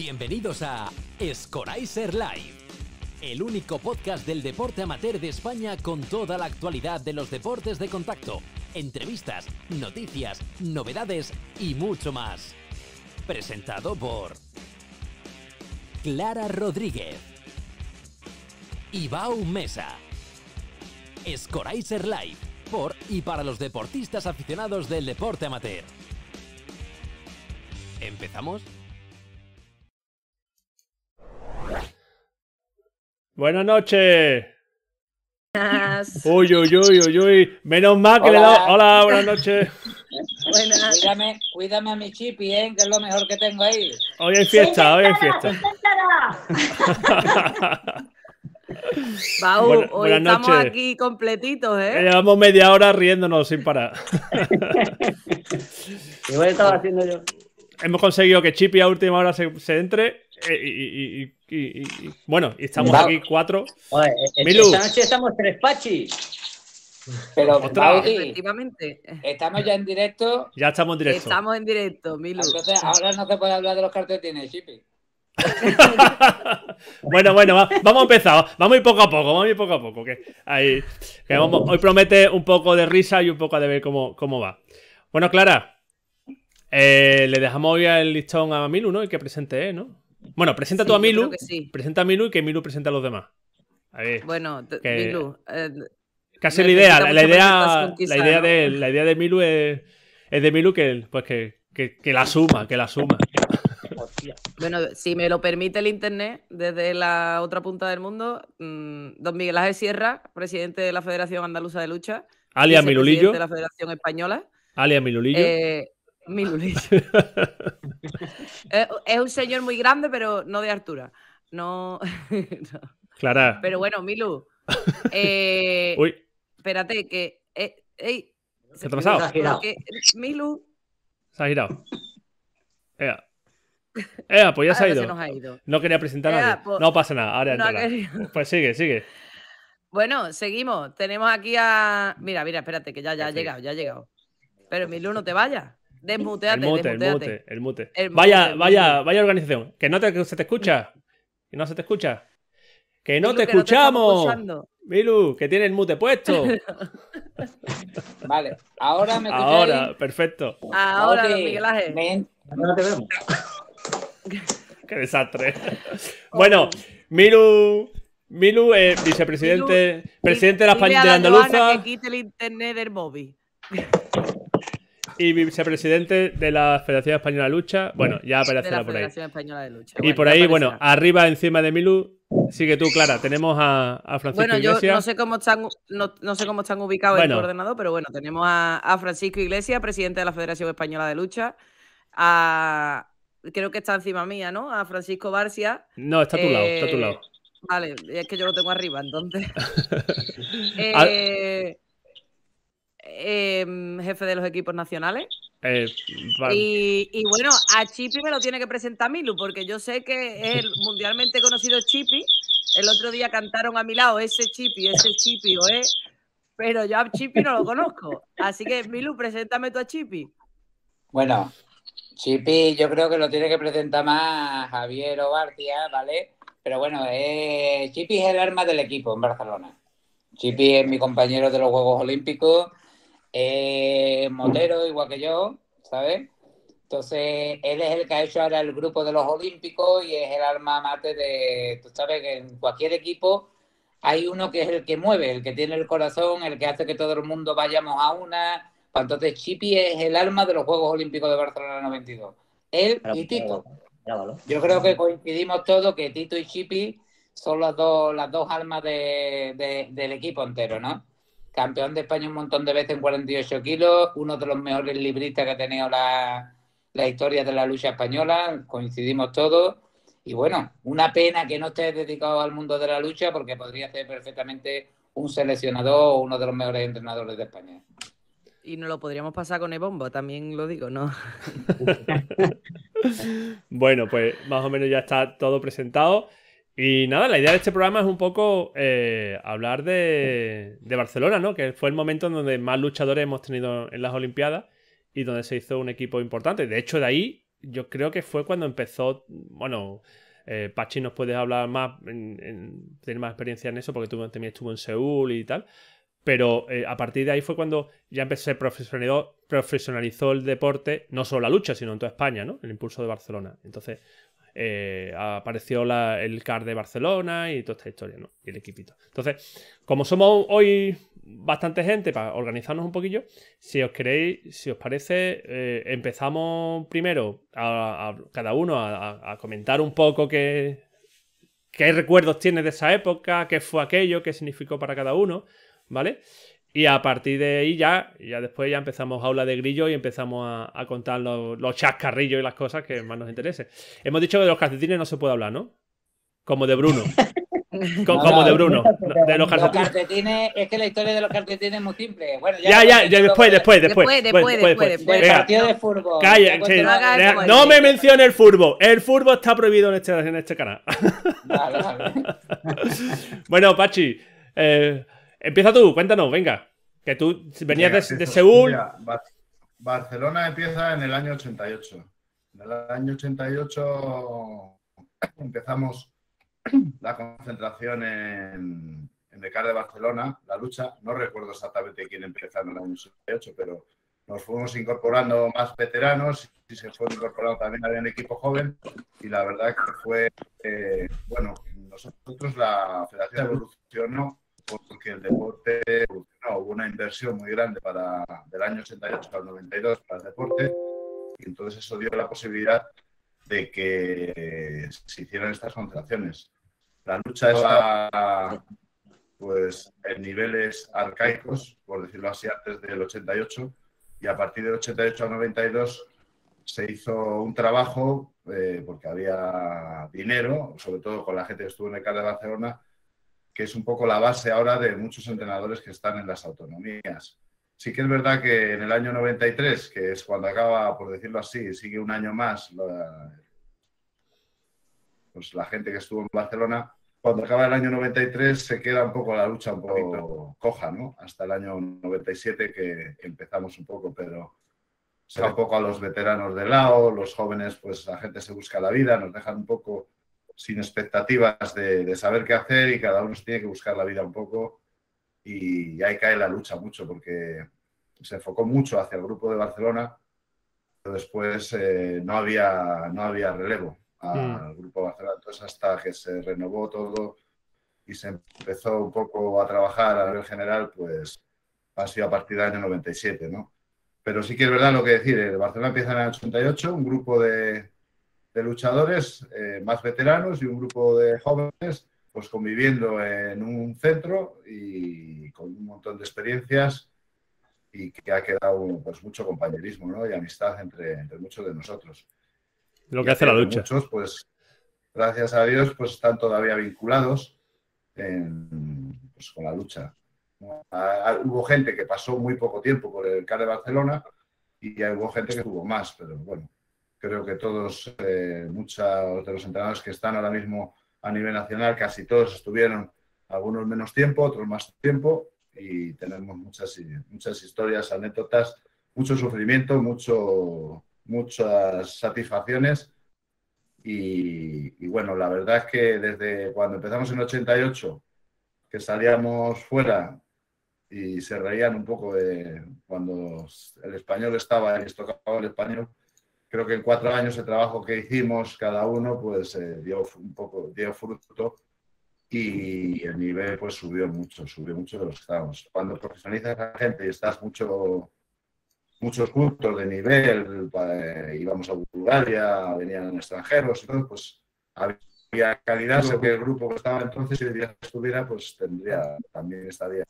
Bienvenidos a Scorizer Live, el único podcast del deporte amateur de España con toda la actualidad de los deportes de contacto, entrevistas, noticias, novedades y mucho más. Presentado por Clara Rodríguez, Ibau Mesa, Scorizer Live, por y para los deportistas aficionados del deporte amateur. ¿Empezamos? Buenas noches. Buenas. Uy, uy, uy, uy, uy. Menos mal que le he Hola. dado. Hola, buenas noches. Buenas. Cuídame, cuídame a mi chipi, ¿eh? que es lo mejor que tengo ahí. Hoy hay fiesta, hoy hay fiesta. Bau, Buena- hoy estamos noches. aquí completitos, ¿eh? Llevamos media hora riéndonos sin parar. Igual estaba haciendo yo. Hemos conseguido que Chippy a última hora se, se entre. Eh, y, y- y- y- y- y- bueno, estamos Va. aquí cuatro. Eh, Milu. esta noche estamos tres pachis. Pero. Bauti, Efectivamente. estamos ya en directo. Ya estamos en directo. Estamos en directo, Milu. Entonces, ahora no se puede hablar de los cartetines, chipi. bueno, bueno, va- vamos a empezar. Vamos a ir poco a poco, vamos a ir poco a poco. Que ahí, que vamos- hoy promete un poco de risa y un poco de ver cómo, cómo va. Bueno, Clara, eh, le dejamos hoy el listón a Milu, ¿no? Y que presente, ¿eh? ¿no? Bueno, presenta Sí, tú a Milu. sí. Presenta a Milu y que Milu presente a los demás. A ver, Bueno, Que- Milu, eh, casi la idea. La idea, la idea, ¿no? de, la idea de Milu es, es de Milu que, pues que, que, que la suma, que la suma. Bueno, si me lo permite el internet, desde la otra punta del mundo, mm, don Miguel Ángel Sierra, presidente de la Federación Andaluza de Lucha, Alias Milulillo. de la Federación Española, Alias Milulillo. Eh, Milulillo. Eh, es un señor muy grande, pero no de altura. No. no. Clara. Pero bueno, Milu. eh, Uy, espérate, que. eh, ey, ¿qué te ha pasado? Se ha girado. porque Milu. Se ha girado. Ea. Ea, pues ya se ha ido. se nos ha ido. No quería presentar a Ea, nadie. pues, No pasa nada. Ahora no. Pues sigue, sigue. Bueno, seguimos. Tenemos aquí a. Mira, mira, espérate, que ya, ya ha llegado, ya ha llegado. Pero Milu, no te vayas. Desmuteate, El mute, el desmuteate. mute, el mute. El Vaya, mute, vaya, mute. vaya organización. Que no te, que se te escucha. Que no se te escucha. Que no Milu, te que no escuchamos. escuchando. Milu, que tiene el mute puesto. Vale, ahora me escucháis. Ahora, perfecto. Ahora, don Miguel Ángel. No te vemos. Qué desastre. bueno, Milu. Milu, eh, vicepresidente, presidente de la, España- de Andaluza Que quite el internet del móvil. Y vicepresidente de la Federación Española de Lucha. Bueno, ya aparecerá por ahí. Federación Española de Lucha. Y Bueno, por ahí, bueno, arriba encima de Milu, sigue tú, Clara. Tenemos a, a Francisco Bueno, yo Iglesias. no sé cómo están, no, no sé cómo están ubicados Bueno. en tu ordenador, pero bueno, tenemos a, a Francisco Iglesias, presidente de la Federación Española de Lucha, a creo que está encima mía, ¿no? A Francisco Barcia. No, está a tu lado, está a tu Eh, lado. Vale, es que yo lo tengo arriba, entonces. Ah. Eh, em, jefe de los equipos nacionales. Eh, y bueno, a Chipi me lo tiene que presentar Milu, porque yo sé que es el mundialmente conocido Chipi. El otro día cantaron a mi lado ese Chipi, ese Chipi o es. Pero yo a Chipi no lo conozco. Así que, Milu, preséntame tú a Chipi. Bueno, Chipi, yo creo que lo tiene que presentar más Javier Obartia, ¿vale? Pero bueno, eh, Chipi es el arma del equipo en Barcelona. Chipi es mi compañero de los Juegos Olímpicos, es motero igual que yo, ¿sabes? Entonces, él es el que ha hecho ahora el grupo de los Olímpicos y es el arma mate de, tú sabes que en cualquier equipo hay uno que es el que mueve, el que tiene el corazón, el que hace que todo el mundo vayamos a una. Entonces, Chipi es el alma de los Juegos Olímpicos de Barcelona 92. Él y Tito. Yo creo que coincidimos todos que Tito y Chipi son las dos, las dos almas de- de- del equipo entero, ¿no? Campeón de España un montón de veces en 48 kilos, uno de los mejores libristas que ha tenido la, la historia de la lucha española, coincidimos todos. Y bueno, una pena que no estés dedicado al mundo de la lucha porque podría ser perfectamente un seleccionador o uno de los mejores entrenadores de España. Y nos lo podríamos pasar con Ebombo, también lo digo, ¿no? Bueno, pues más o menos ya está todo presentado. Y nada, la idea de este programa es un poco eh, hablar de, Barcelona, ¿no? Que fue el momento en donde más luchadores hemos tenido en las Olimpiadas y donde se hizo un equipo importante. De hecho, de ahí yo creo que fue cuando empezó, bueno, eh, Pachi nos puede hablar más, en- tener más experiencia en eso, porque tú también estuvo en Seúl y tal. Pero eh, a partir de ahí fue cuando ya empecé, profesionalizó, profesionalizó el deporte, no solo la lucha, sino en toda España, ¿no? El impulso de Barcelona. Entonces eh, apareció el CAR de Barcelona y toda esta historia, ¿no? Y el equipito. Entonces, como somos hoy bastante gente para organizarnos un poquillo, si os queréis, si os parece, eh, empezamos primero a, cada uno a, a- a comentar un poco qué, qué recuerdos tiene de esa época, qué fue aquello, qué significó para cada uno, ¿vale? Y a partir de ahí ya, ya después ya empezamos aula de grillo y empezamos a, a contar los, los chascarrillos y las cosas que más nos interese. Hemos dicho que de los calcetines no se puede hablar, ¿no? Como de Bruno. Co- No, como no, de Bruno. no, No, De los Los calcetines. es que la historia de los calcetines es muy simple. Bueno, Ya, ya, ya, después, después, después. Después, después, después, después. Del partido de fútbol. Calla, sí, no me mencione el furbo. El furbo está prohibido en este, en este canal. Vale, vale. bueno, Pachi, eh, empieza tú, cuéntanos, venga. Que tú venías de, de. Seúl. Mira, Bar- Barcelona empieza en el año 88. En el año 88 empezamos la concentración en, en el CAR de Barcelona, la lucha. No recuerdo exactamente quién empezó en el año 88, pero nos fuimos incorporando más veteranos y se fue incorporando también había un equipo joven y la verdad que fue, eh, bueno, nosotros la federación evolucionó porque el deporte evolucionó, hubo una inversión muy grande para del año 88 al 92 para el deporte y entonces eso dio la posibilidad de que se hicieran estas concentraciones. La lucha está pues en niveles arcaicos, por decirlo así, antes del 88 y a partir del 88 al 92 se hizo un trabajo eh, porque había dinero, sobre todo con la gente que estuvo en el CAR de Barcelona, que es un poco la base ahora de muchos entrenadores que están en las autonomías. Sí que es verdad que en el año 93, que es cuando acaba, por decirlo así, sigue un año más la, pues la gente que estuvo en Barcelona, cuando acaba el año 93 se queda un poco la lucha un poco coja, ¿no? Hasta el año 97 que, que empezamos un poco, pero se va un poco a los veteranos de lado, los jóvenes, pues la gente se busca la vida, nos dejan un poco sin expectativas de, de saber qué hacer y cada uno tiene que buscar la vida un poco y ahí cae la lucha mucho porque se enfocó mucho hacia el grupo de Barcelona, pero después eh, no, había, no había relevo al grupo de Barcelona. Entonces hasta que se renovó todo y se empezó un poco a trabajar a nivel general, pues ha sido a partir del año 97, ¿no? Pero sí que es verdad lo que decir, el Barcelona empieza en el 88, un grupo de, de luchadores eh, más veteranos y un grupo de jóvenes pues conviviendo en un centro y con un montón de experiencias y que ha quedado pues mucho compañerismo ¿no? y amistad entre, entre muchos de nosotros. Lo que hace la lucha. Muchos, pues, gracias a Dios, pues están todavía vinculados en, pues, con la lucha. Ah, ah, Hubo gente que pasó muy poco tiempo por el CAR de Barcelona y hubo gente que tuvo más, pero bueno, creo que todos, eh, muchos de los entrenadores que están ahora mismo a nivel nacional, casi todos estuvieron, algunos menos tiempo, otros más tiempo, y tenemos muchas, muchas historias, anécdotas, mucho sufrimiento, mucho, muchas satisfacciones. Y, y bueno, la verdad es que desde cuando empezamos en 88, que salíamos fuera y se reían un poco de cuando el español estaba y les tocaba el español, creo que en cuatro años de trabajo que hicimos cada uno, pues eh, dio un poco, dio fruto y el nivel pues subió mucho, subió mucho de los que estábamos. Cuando profesionalizas a la gente y estás mucho, muchos puntos de nivel, eh, íbamos a Bulgaria, venían extranjeros y todo, pues había calidad, sé que el grupo que estaba entonces, si el día que estuviera, pues tendría, también estaría.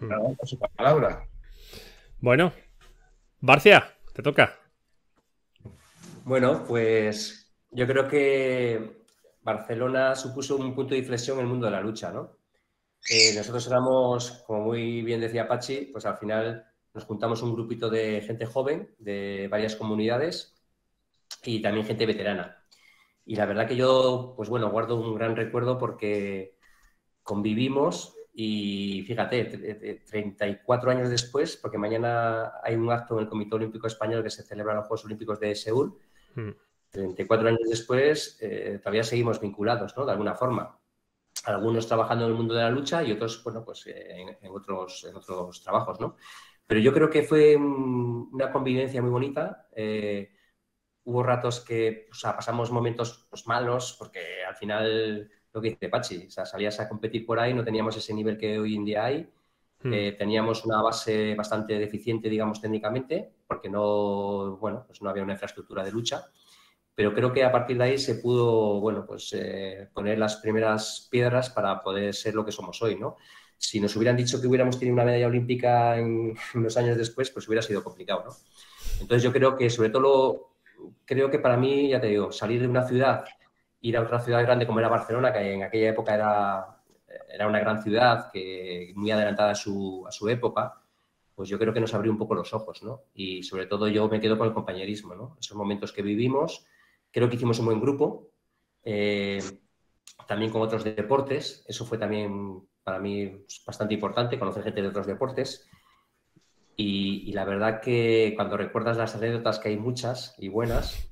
No, por su palabra. Bueno, Barcia, te toca. Bueno, pues yo creo que Barcelona supuso un punto de inflexión en el mundo de la lucha, ¿no? Eh, nosotros éramos, como muy bien decía Pachi, pues al final nos juntamos un grupito de gente joven de varias comunidades y también gente veterana. Y la verdad que yo, pues bueno, guardo un gran recuerdo porque convivimos Y fíjate, 34 años después, porque mañana hay un acto en el Comité Olímpico Español que se celebra en los Juegos Olímpicos de Seúl. 34 hmm. años después, eh, todavía seguimos vinculados, ¿no? De alguna forma. Algunos trabajando en el mundo de la lucha y otros, bueno, pues en, otros, en otros trabajos, ¿no? Pero yo creo que fue una convivencia muy bonita. Eh, hubo ratos que o sea, pasamos momentos pues, malos, porque al final lo que dice Pachi, o sea, salías a competir por ahí, no teníamos ese nivel que hoy en día hay, eh, teníamos una base bastante deficiente, digamos, técnicamente, porque no, bueno, pues no había una infraestructura de lucha, pero creo que a partir de ahí se pudo, bueno, pues eh, poner las primeras piedras para poder ser lo que somos hoy, ¿no? Si nos hubieran dicho que hubiéramos tenido una medalla olímpica en unos años después, pues hubiera sido complicado, ¿no? Entonces yo creo que sobre todo, creo que para mí, ya te digo, salir de una ciudad ir a otra ciudad grande como era Barcelona, que en aquella época era, era una gran ciudad, que muy adelantada a su, a su época, pues yo creo que nos abrió un poco los ojos, ¿no? Y sobre todo yo me quedo con el compañerismo, ¿no? Esos momentos que vivimos, creo que hicimos un buen grupo, eh, también con otros deportes, eso fue también para mí bastante importante, conocer gente de otros deportes. Y, la verdad que cuando recuerdas las anécdotas, que hay muchas y buenas,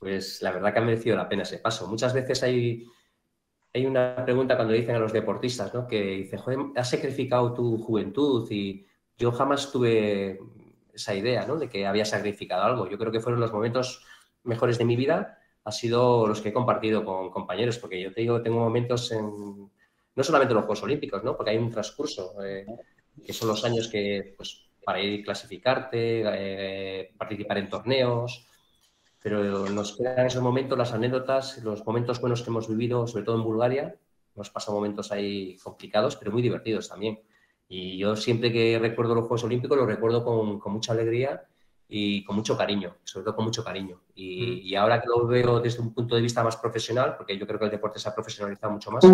pues la verdad que ha merecido la pena ese paso. Muchas veces hay, hay una pregunta cuando dicen a los deportistas, ¿no? Que dicen, joder, has sacrificado tu juventud y yo jamás tuve esa idea, ¿no? De que había sacrificado algo. Yo creo que fueron los momentos mejores de mi vida, ha sido los que he compartido con compañeros, porque yo te digo, tengo momentos en, no solamente en los Juegos Olímpicos, ¿no? Porque hay un transcurso, eh, que son los años que, pues, para ir clasificarte, eh, participar en torneos, pero nos quedan esos momentos, las anécdotas, los momentos buenos que hemos vivido, sobre todo en Bulgaria. Nos pasan momentos ahí complicados, pero muy divertidos también. Y yo siempre que recuerdo los Juegos Olímpicos, los recuerdo con, con mucha alegría y con mucho cariño, sobre todo con mucho cariño. Y, y, ahora que lo veo desde un punto de vista más profesional, porque yo creo que el deporte se ha profesionalizado mucho más,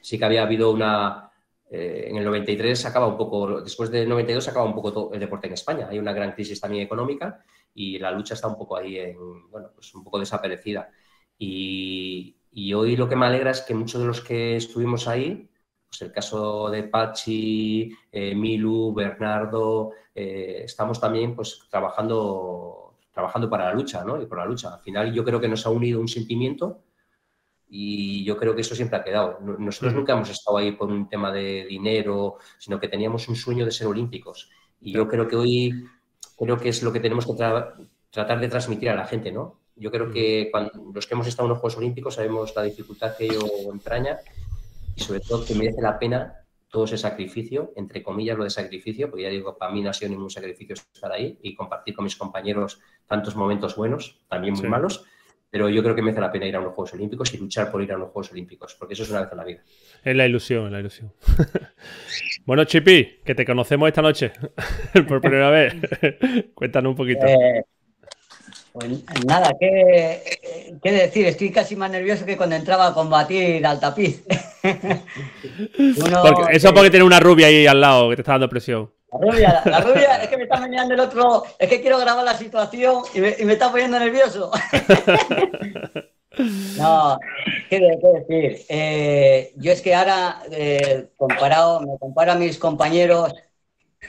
sí que había habido una... Eh, en el 93 acaba un poco, después del 92 acaba un poco todo el deporte en España. Hay una gran crisis también económica y la lucha está un poco ahí, en, bueno, pues un poco desaparecida. Y, y, hoy lo que me alegra es que muchos de los que estuvimos ahí, pues el caso de Pachi, eh, Milu, Bernardo, eh, estamos también pues trabajando, trabajando para la lucha, ¿no? Y por la lucha. Al final yo creo que nos ha unido un sentimiento y yo creo que eso siempre ha quedado. Nosotros nunca hemos estado ahí por un tema de dinero, sino que teníamos un sueño de ser olímpicos. Y yo creo que hoy creo que es lo que tenemos que tratar de transmitir a la gente, ¿no? Yo creo que cuando, los que hemos estado en los Juegos Olímpicos sabemos la dificultad que ello entraña y sobre todo que merece la pena todo ese sacrificio, entre comillas lo de sacrificio, porque ya digo, para mí no ha sido ningún sacrificio estar ahí y compartir con mis compañeros tantos momentos buenos, también muy malos, pero yo creo que merece la pena ir a unos Juegos Olímpicos y luchar por ir a unos Juegos Olímpicos, porque eso es una vez en la vida. Es la ilusión, es la ilusión. bueno, Chipi, que te conocemos esta noche por primera vez. Cuéntanos un poquito. Eh, pues nada, ¿qué, ¿qué, decir? Estoy casi más nervioso que cuando entraba a combatir al tapiz. eso porque tiene una rubia ahí al lado que te está dando presión. La rubia, la, rubia es que me está mirando el otro, es que quiero grabar la situación y me, está poniendo nervioso. no, ¿qué, decir? Eh, yo es que ahora, eh, comparado, me comparo a mis compañeros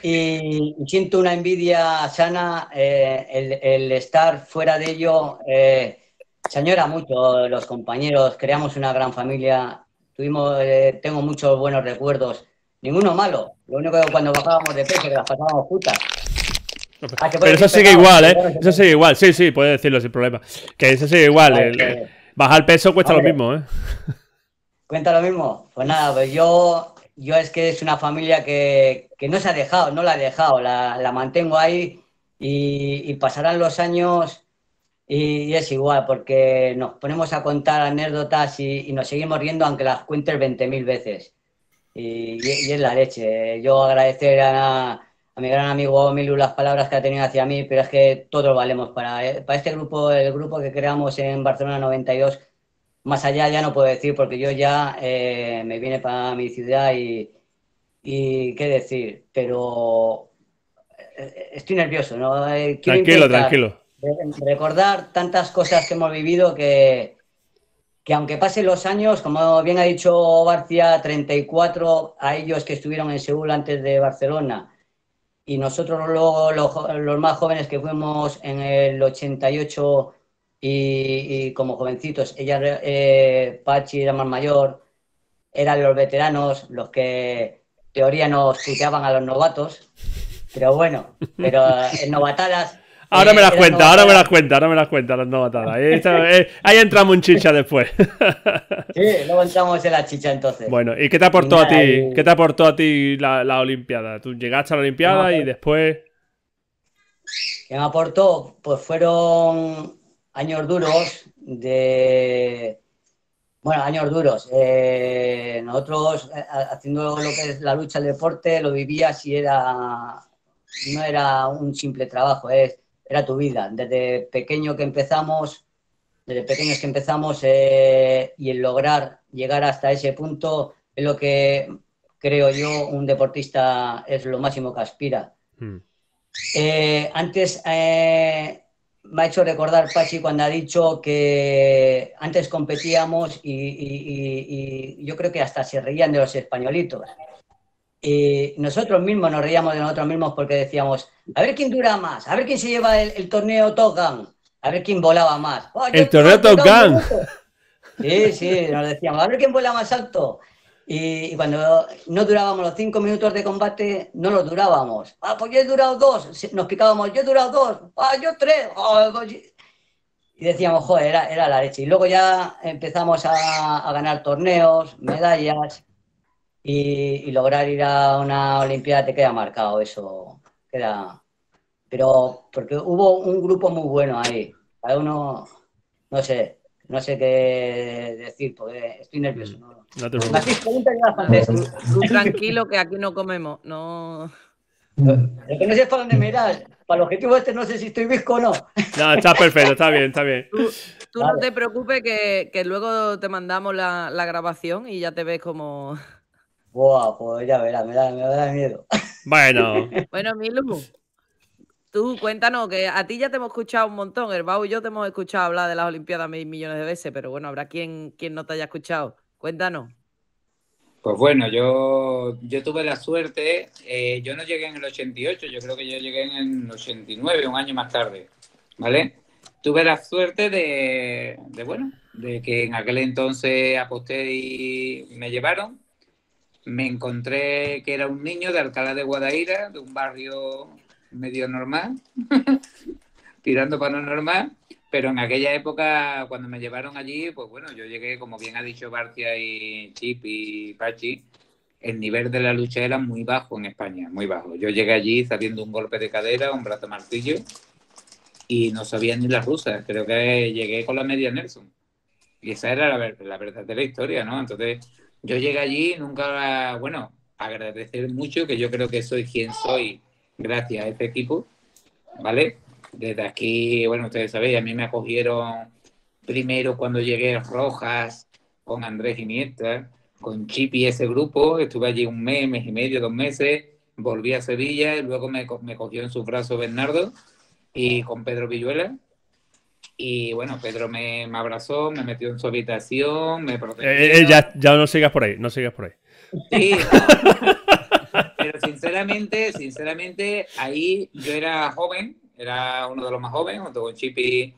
y, siento una envidia sana, eh, el, estar fuera de ello. se añora mucho los compañeros, creamos una gran familia, tuvimos, tengo muchos buenos recuerdos Ninguno malo. Lo único que cuando bajábamos de peso, que las pasábamos putas. Ah, pero eso sigue igual, ¿eh? Eso sigue igual. Sí, sí, puede decirlo sin problema. Que eso sigue igual. bajar peso cuesta lo mismo, ¿eh? ¿Cuenta lo mismo? Pues nada, pues yo, yo es que es una familia que, que no se ha dejado, no la he dejado, la, la mantengo ahí y, pasarán los años y, es igual, porque nos ponemos a contar anécdotas y, y nos seguimos riendo aunque las cuentes 20.000 veces y, es la leche. Yo agradecer a, mi gran amigo Milu las palabras que ha tenido hacia mí, pero es que todos valemos para, eh, para este grupo, el grupo que creamos en Barcelona 92. Más allá ya no puedo decir porque yo ya eh, me vine para mi ciudad y, y qué decir, pero eh, estoy nervioso, ¿no? tranquilo, tranquilo. Recordar tantas cosas que hemos vivido que, que aunque pasen los años, como bien ha dicho Barcia, 34 a ellos que estuvieron en Seúl antes de Barcelona, y nosotros los más jóvenes que fuimos en el 88 y, como jovencitos, ella, eh, Pachi era más mayor, eran los veteranos los que teoría nos puteaban a los novatos, pero bueno, pero en novatadas Ahora me las cuenta, ahora me las cuenta, ahora me las cuenta las novatadas. Ahí, eh, ahí entramos en chicha después. Sí, luego entramos en la chicha entonces. Bueno, ¿y qué te aportó a ti? ¿Qué te aportó a ti la, la Olimpiada? Tú llegaste a la Olimpiada y después. ¿Qué me aportó? Pues fueron años duros de. Bueno, años duros. Eh, nosotros eh, haciendo lo que es la lucha al deporte lo vivía si era. No era un simple trabajo, es era tu vida. Desde pequeño que empezamos, desde pequeños que empezamos eh, y el lograr llegar hasta ese punto es lo que creo yo un deportista es lo máximo que aspira. Eh, antes eh, me ha hecho recordar Pachi cuando ha dicho que antes competíamos y, yo creo que hasta se reían de los españolitos. Y nosotros mismos nos reíamos de nosotros mismos porque decíamos, a ver quién dura más, a ver quién se lleva el, torneo Top Gun, a ver quién volaba más. Oh, el torneo Top Gun. Sí, sí, nos decíamos, a ver quién vuela más alto. Y, cuando no durábamos los cinco minutos de combate, no los durábamos. Ah, pues yo he durado dos. Nos picábamos, yo he durado dos. Ah, yo tres. Ah, pues y decíamos, joder, era, era, la leche. Y luego ya empezamos a, ganar torneos, medallas y, lograr ir a una Olimpiada te queda marcado eso. Queda. Pero porque hubo un grupo muy bueno ahí. Cada uno, no sé, no sé qué decir, porque estoy nervioso. No, no te tranquilo que aquí no comemos. No. Es que no sé para dónde mirar. Para el objetivo este no sé si estoy visco o no. No, está perfecto, está bien, está bien. Tú, no te preocupes que, que, luego te mandamos la, la grabación y ya te ves como... Buah, pues ya verás, me da, me da miedo. Bueno. bueno, Milu, tú cuéntanos, que a ti ya te hemos escuchado un montón, el Bau y yo te hemos escuchado hablar de las Olimpiadas mil millones de veces, pero bueno, habrá quien, quien no te haya escuchado. Cuéntanos. Pues bueno, yo, yo tuve la suerte, eh, yo no llegué en el 88, yo creo que yo llegué en el 89, un año más tarde, ¿vale? Tuve la suerte de, de bueno, de que en aquel entonces aposté y me llevaron, me encontré que era un niño de Alcalá de Guadaira, de un barrio medio normal, tirando para lo normal, pero en aquella época, cuando me llevaron allí, pues bueno, yo llegué, como bien ha dicho Barcia y Chip y Pachi, el nivel de la lucha era muy bajo en España, muy bajo. Yo llegué allí sabiendo un golpe de cadera, un brazo martillo, y no sabía ni las rusas. Creo que llegué con la media Nelson. Y esa era la, la verdadera historia, ¿no? Entonces, yo llegué allí, nunca, bueno, agradecer mucho, que yo creo que soy quien soy gracias a este equipo, ¿vale? Desde aquí, bueno, ustedes saben, a mí me acogieron primero cuando llegué a Rojas con Andrés Iniesta, con Chip y ese grupo, estuve allí un mes, mes y medio, dos meses, volví a Sevilla y luego me, me cogió en su brazo Bernardo y con Pedro Villuela y bueno, Pedro me, abrazó, me metió en su habitación, me protegió. Eh, eh, ya, ya no sigas por ahí, no sigas por ahí. Sí. Pero sinceramente, sinceramente, ahí yo era joven, era uno de los más jóvenes, junto con Chipi.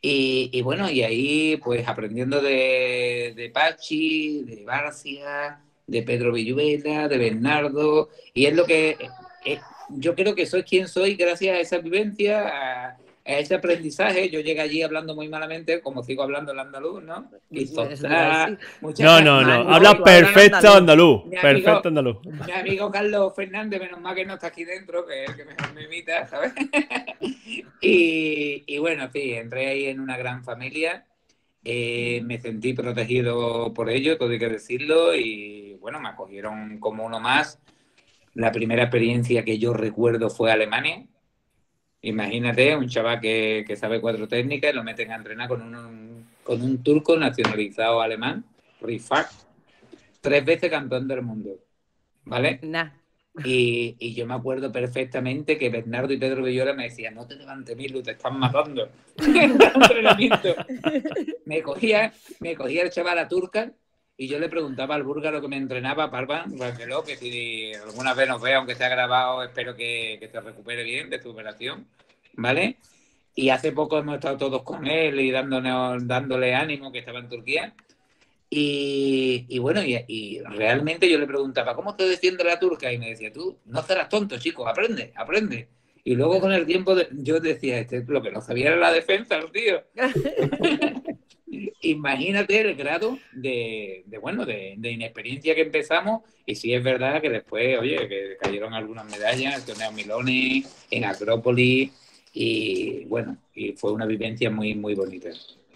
Y, y bueno, y ahí pues aprendiendo de, de Pachi, de Barcia, de Pedro Villuela, de Bernardo. Y es lo que eh, yo creo que soy quien soy gracias a esa vivencia, ese aprendizaje, yo llegué allí hablando muy malamente, como sigo hablando el andaluz, ¿no? Y no, no, no, habla perfecto andaluz, perfecto andaluz. Mi amigo Carlos Fernández, menos mal que no está aquí dentro, que es el que mejor me imita, ¿sabes? y, y, bueno, sí, entré ahí en una gran familia, eh, me sentí protegido por ello, todo hay que decirlo, y bueno, me acogieron como uno más. La primera experiencia que yo recuerdo fue Alemania, Imagínate un chaval que, sabe cuatro técnicas y lo meten a entrenar con un, con un turco nacionalizado alemán, Rifat, tres veces campeón del mundo. ¿Vale? Nah. Y, y yo me acuerdo perfectamente que Bernardo y Pedro Villola me decían, no te levantes, Milu, te están matando. Me cogía, me cogía el chaval a turca y yo le preguntaba al búlgaro que me entrenaba, Parvan que si alguna vez nos ve, aunque sea grabado, espero que, que te recupere bien de tu operación, ¿vale? Y hace poco hemos estado todos con él y dándonos, dándole ánimo que estaba en Turquía. Y, y bueno, y, y, realmente yo le preguntaba, ¿cómo te defiende la turca? Y me decía, tú no serás tonto, chico, aprende, aprende. Y luego con el tiempo de, yo decía, este, lo que no sabía era la defensa, tío. Imagínate el grado de, de bueno, de, inexperiencia que empezamos y si es verdad que después, oye, que cayeron algunas medallas, el torneo Milones, en Acrópolis y bueno, y fue una vivencia muy, muy bonita.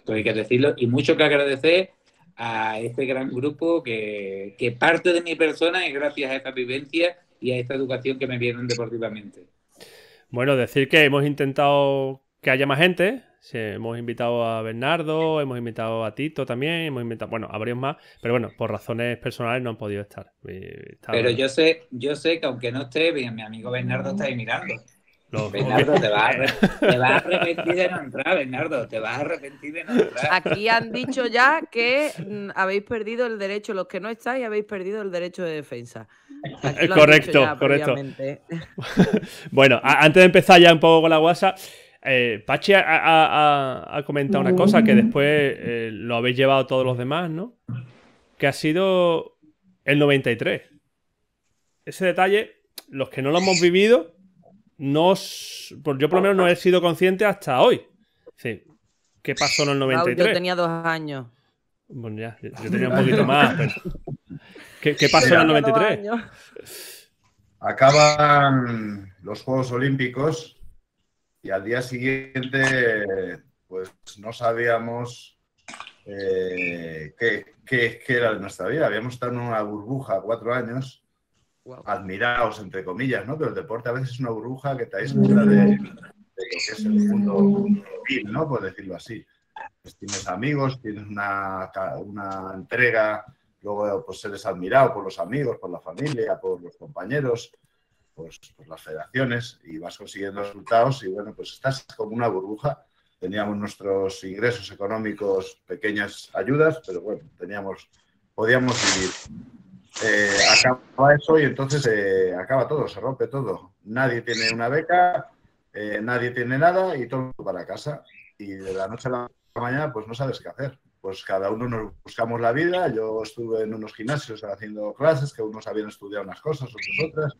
Hay que decirlo y mucho que agradecer a este gran grupo que, parte de mi persona es gracias a esta vivencia y a esta educación que me dieron deportivamente. Bueno, decir que hemos intentado que haya más gente. Sí, hemos invitado a Bernardo, hemos invitado a Tito también, hemos invitado, bueno, habría más, pero bueno, por razones personales no han podido estar. Estaba... Pero yo sé, yo sé que aunque no esté, mi amigo Bernardo está ahí mirando. Los... Bernardo, te vas, a, te vas, a arrepentir de no entrar, Bernardo, te vas a arrepentir de no entrar. Aquí han dicho ya que mm, habéis perdido el derecho, los que no estáis, habéis perdido el derecho de defensa. Correcto, correcto. bueno, a, antes de empezar ya un poco con la WhatsApp, eh, Pachi ha, ha, ha, comentado una cosa que después eh, lo habéis llevado todos los demás, ¿no? Que ha sido el 93. Ese detalle, los que no lo hemos vivido, no, pues yo por lo menos no he sido consciente hasta hoy. Sí. ¿Qué pasó en el 93? Yo tenía dos años. Bueno, ya, yo tenía un poquito más. Pero... ¿Qué, ¿Qué, pasó en el 93? Acaban los Juegos Olímpicos y al día siguiente, pues no sabíamos eh, qué, qué, qué, era nuestra vida. Habíamos estado en una burbuja cuatro años wow. admirados, entre comillas, ¿no? Pero el deporte a veces es una burbuja que te aísla de, de, lo que es el mundo ¿no? Por decirlo así. Pues tienes amigos, tienes una, una entrega, luego pues eres admirado por los amigos, por la familia, por los compañeros, pues, pues las federaciones y vas consiguiendo resultados y bueno, pues estás como una burbuja. Teníamos nuestros ingresos económicos, pequeñas ayudas, pero bueno, teníamos, podíamos vivir eh, acaba eso y entonces eh, acaba todo, se rompe todo. Nadie tiene una beca, eh, nadie tiene nada y todo para casa. Y de la noche a la mañana, pues no sabes qué hacer. Pues cada uno nos buscamos la vida. Yo estuve en unos gimnasios haciendo clases, que unos habían estudiado unas cosas, otros otras.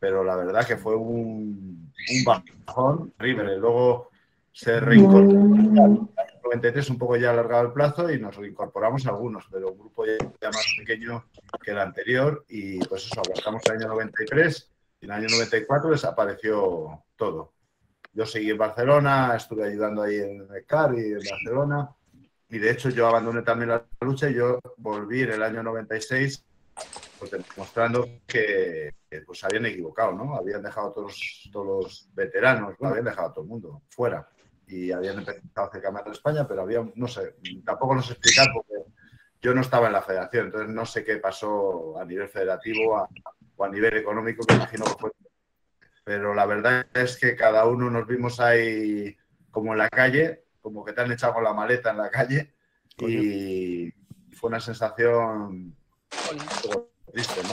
Pero la verdad que fue un, un bajón terrible. Luego se reincorporó. 93 un poco ya alargado el plazo y nos reincorporamos algunos, pero un grupo ya, ya, más pequeño que el anterior y pues eso, aguantamos el año 93 y en el año 94 desapareció todo. Yo seguí en Barcelona, estuve ayudando ahí en el CAR y en Barcelona y de hecho yo abandoné también la lucha y yo volví en el año 96 pues, demostrando que, pues habían equivocado, ¿no? Habían dejado todos, todos los veteranos, ¿no? habían dejado a todo el mundo fuera y habían empezado a hacer campeonato de España, pero había, no sé, tampoco nos explicar porque yo no estaba en la federación, entonces no sé qué pasó a nivel federativo a, o a nivel económico, que imagino que fue. Pero la verdad es que cada uno nos vimos ahí como en la calle, como que te han echado con la maleta en la calle y fue una sensación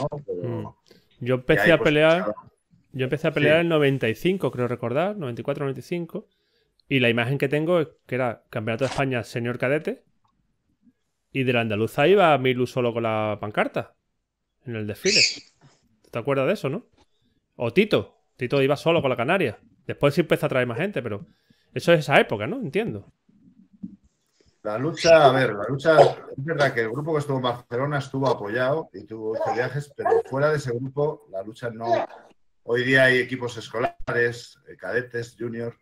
¿no? Pero, mm. Yo empecé a pelear, pues, yo empecé a pelear sí. en 95, creo recordar, 94, 95. Y la imagen que tengo es que era Campeonato de España Señor Cadete. Y de la andaluza iba Milu solo con la pancarta. En el desfile. ¿Te acuerdas de eso, no? O Tito. Tito iba solo con la Canaria. Después sí empezó a traer más gente, pero eso es esa época, ¿no? Entiendo. La lucha, a ver, la lucha, es verdad que el grupo que estuvo en Barcelona estuvo apoyado y tuvo ocho viajes, pero fuera de ese grupo, la lucha no. Hoy día hay equipos escolares, eh, cadetes, juniors,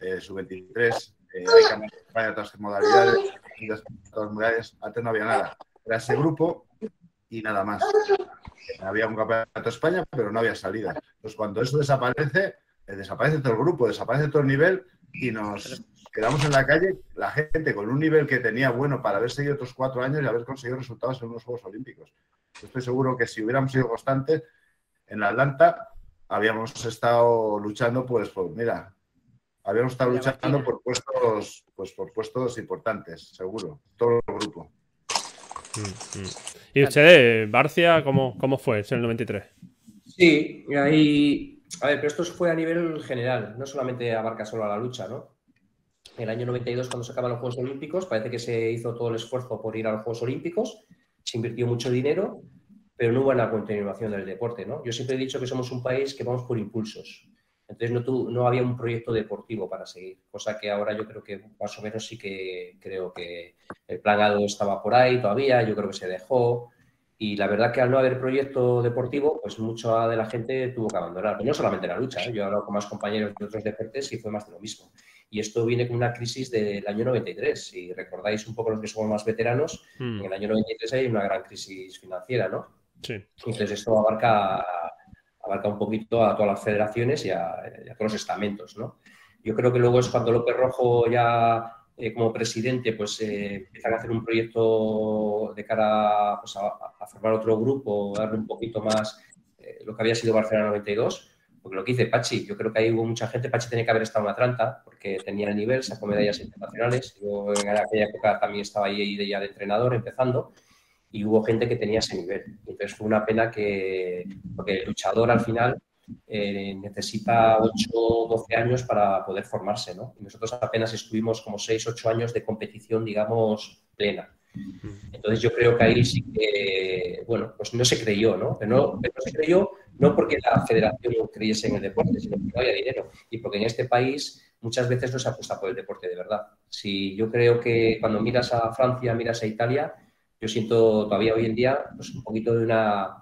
eh, sub-23, eh, hay campeonatos de otras modalidades, otras modalidades, antes no había nada. Era ese grupo y nada más. Había un campeonato de España, pero no había salida. Entonces, cuando eso desaparece, eh, desaparece todo el grupo, desaparece todo el nivel y nos quedamos en la calle, la gente con un nivel que tenía bueno para haber seguido otros cuatro años y haber conseguido resultados en unos Juegos Olímpicos. Estoy seguro que si hubiéramos sido constantes, en Atlanta habíamos estado luchando, pues, por, mira, habíamos estado luchando por puestos, pues, por puestos importantes, seguro, todo el grupo. Mm, mm. ¿Y usted, Barcia, cómo, cómo fue en el 93? Sí, ahí. A ver, pero esto fue a nivel general, no solamente abarca solo a la lucha, ¿no? El año 92, cuando se acaban los Juegos Olímpicos, parece que se hizo todo el esfuerzo por ir a los Juegos Olímpicos, se invirtió mucho dinero, pero no hubo una continuación del deporte, ¿no? Yo siempre he dicho que somos un país que vamos por impulsos. Entonces no, no había un proyecto deportivo para seguir, cosa que ahora yo creo que más o menos sí que creo que el plan A estaba por ahí todavía, yo creo que se dejó. Y la verdad que al no haber proyecto deportivo, pues mucha de la gente tuvo que abandonar. no solamente la lucha, ¿eh? yo he hablado con más compañeros de otros deportes y fue más de lo mismo. Y esto viene con una crisis del año 93. Si recordáis un poco los que somos más veteranos, hmm. en el año 93 hay una gran crisis financiera, ¿no? Sí. Entonces esto abarca abarca un poquito a todas las federaciones y a, todos los estamentos, ¿no? Yo creo que luego es cuando López Rojo ya eh, como presidente pues eh, empiezan a hacer un proyecto de cara pues, a, formar otro grupo, darle un poquito más eh, lo que había sido Barcelona 92, lo que dice Pachi, yo creo que ahí hubo mucha gente, Pachi tenía que haber estado en Atlanta porque tenía el nivel, sacó medallas internacionales, yo en aquella época también estaba ahí ya de entrenador empezando, y hubo gente que tenía ese nivel. Entonces fue una pena que, porque el luchador al final eh, necesita 8 o 12 años para poder formarse, ¿no? Y nosotros apenas estuvimos como 6, 8 años de competición, digamos, plena. Entonces yo creo que ahí sí que, bueno, pues no se creyó, ¿no? Pero no, se creyó no porque la federación no creyese en el deporte, sino porque no había dinero. Y porque en este país muchas veces no se apuesta por el deporte de verdad. Si yo creo que cuando miras a Francia, miras a Italia, yo siento todavía hoy en día pues, un poquito de una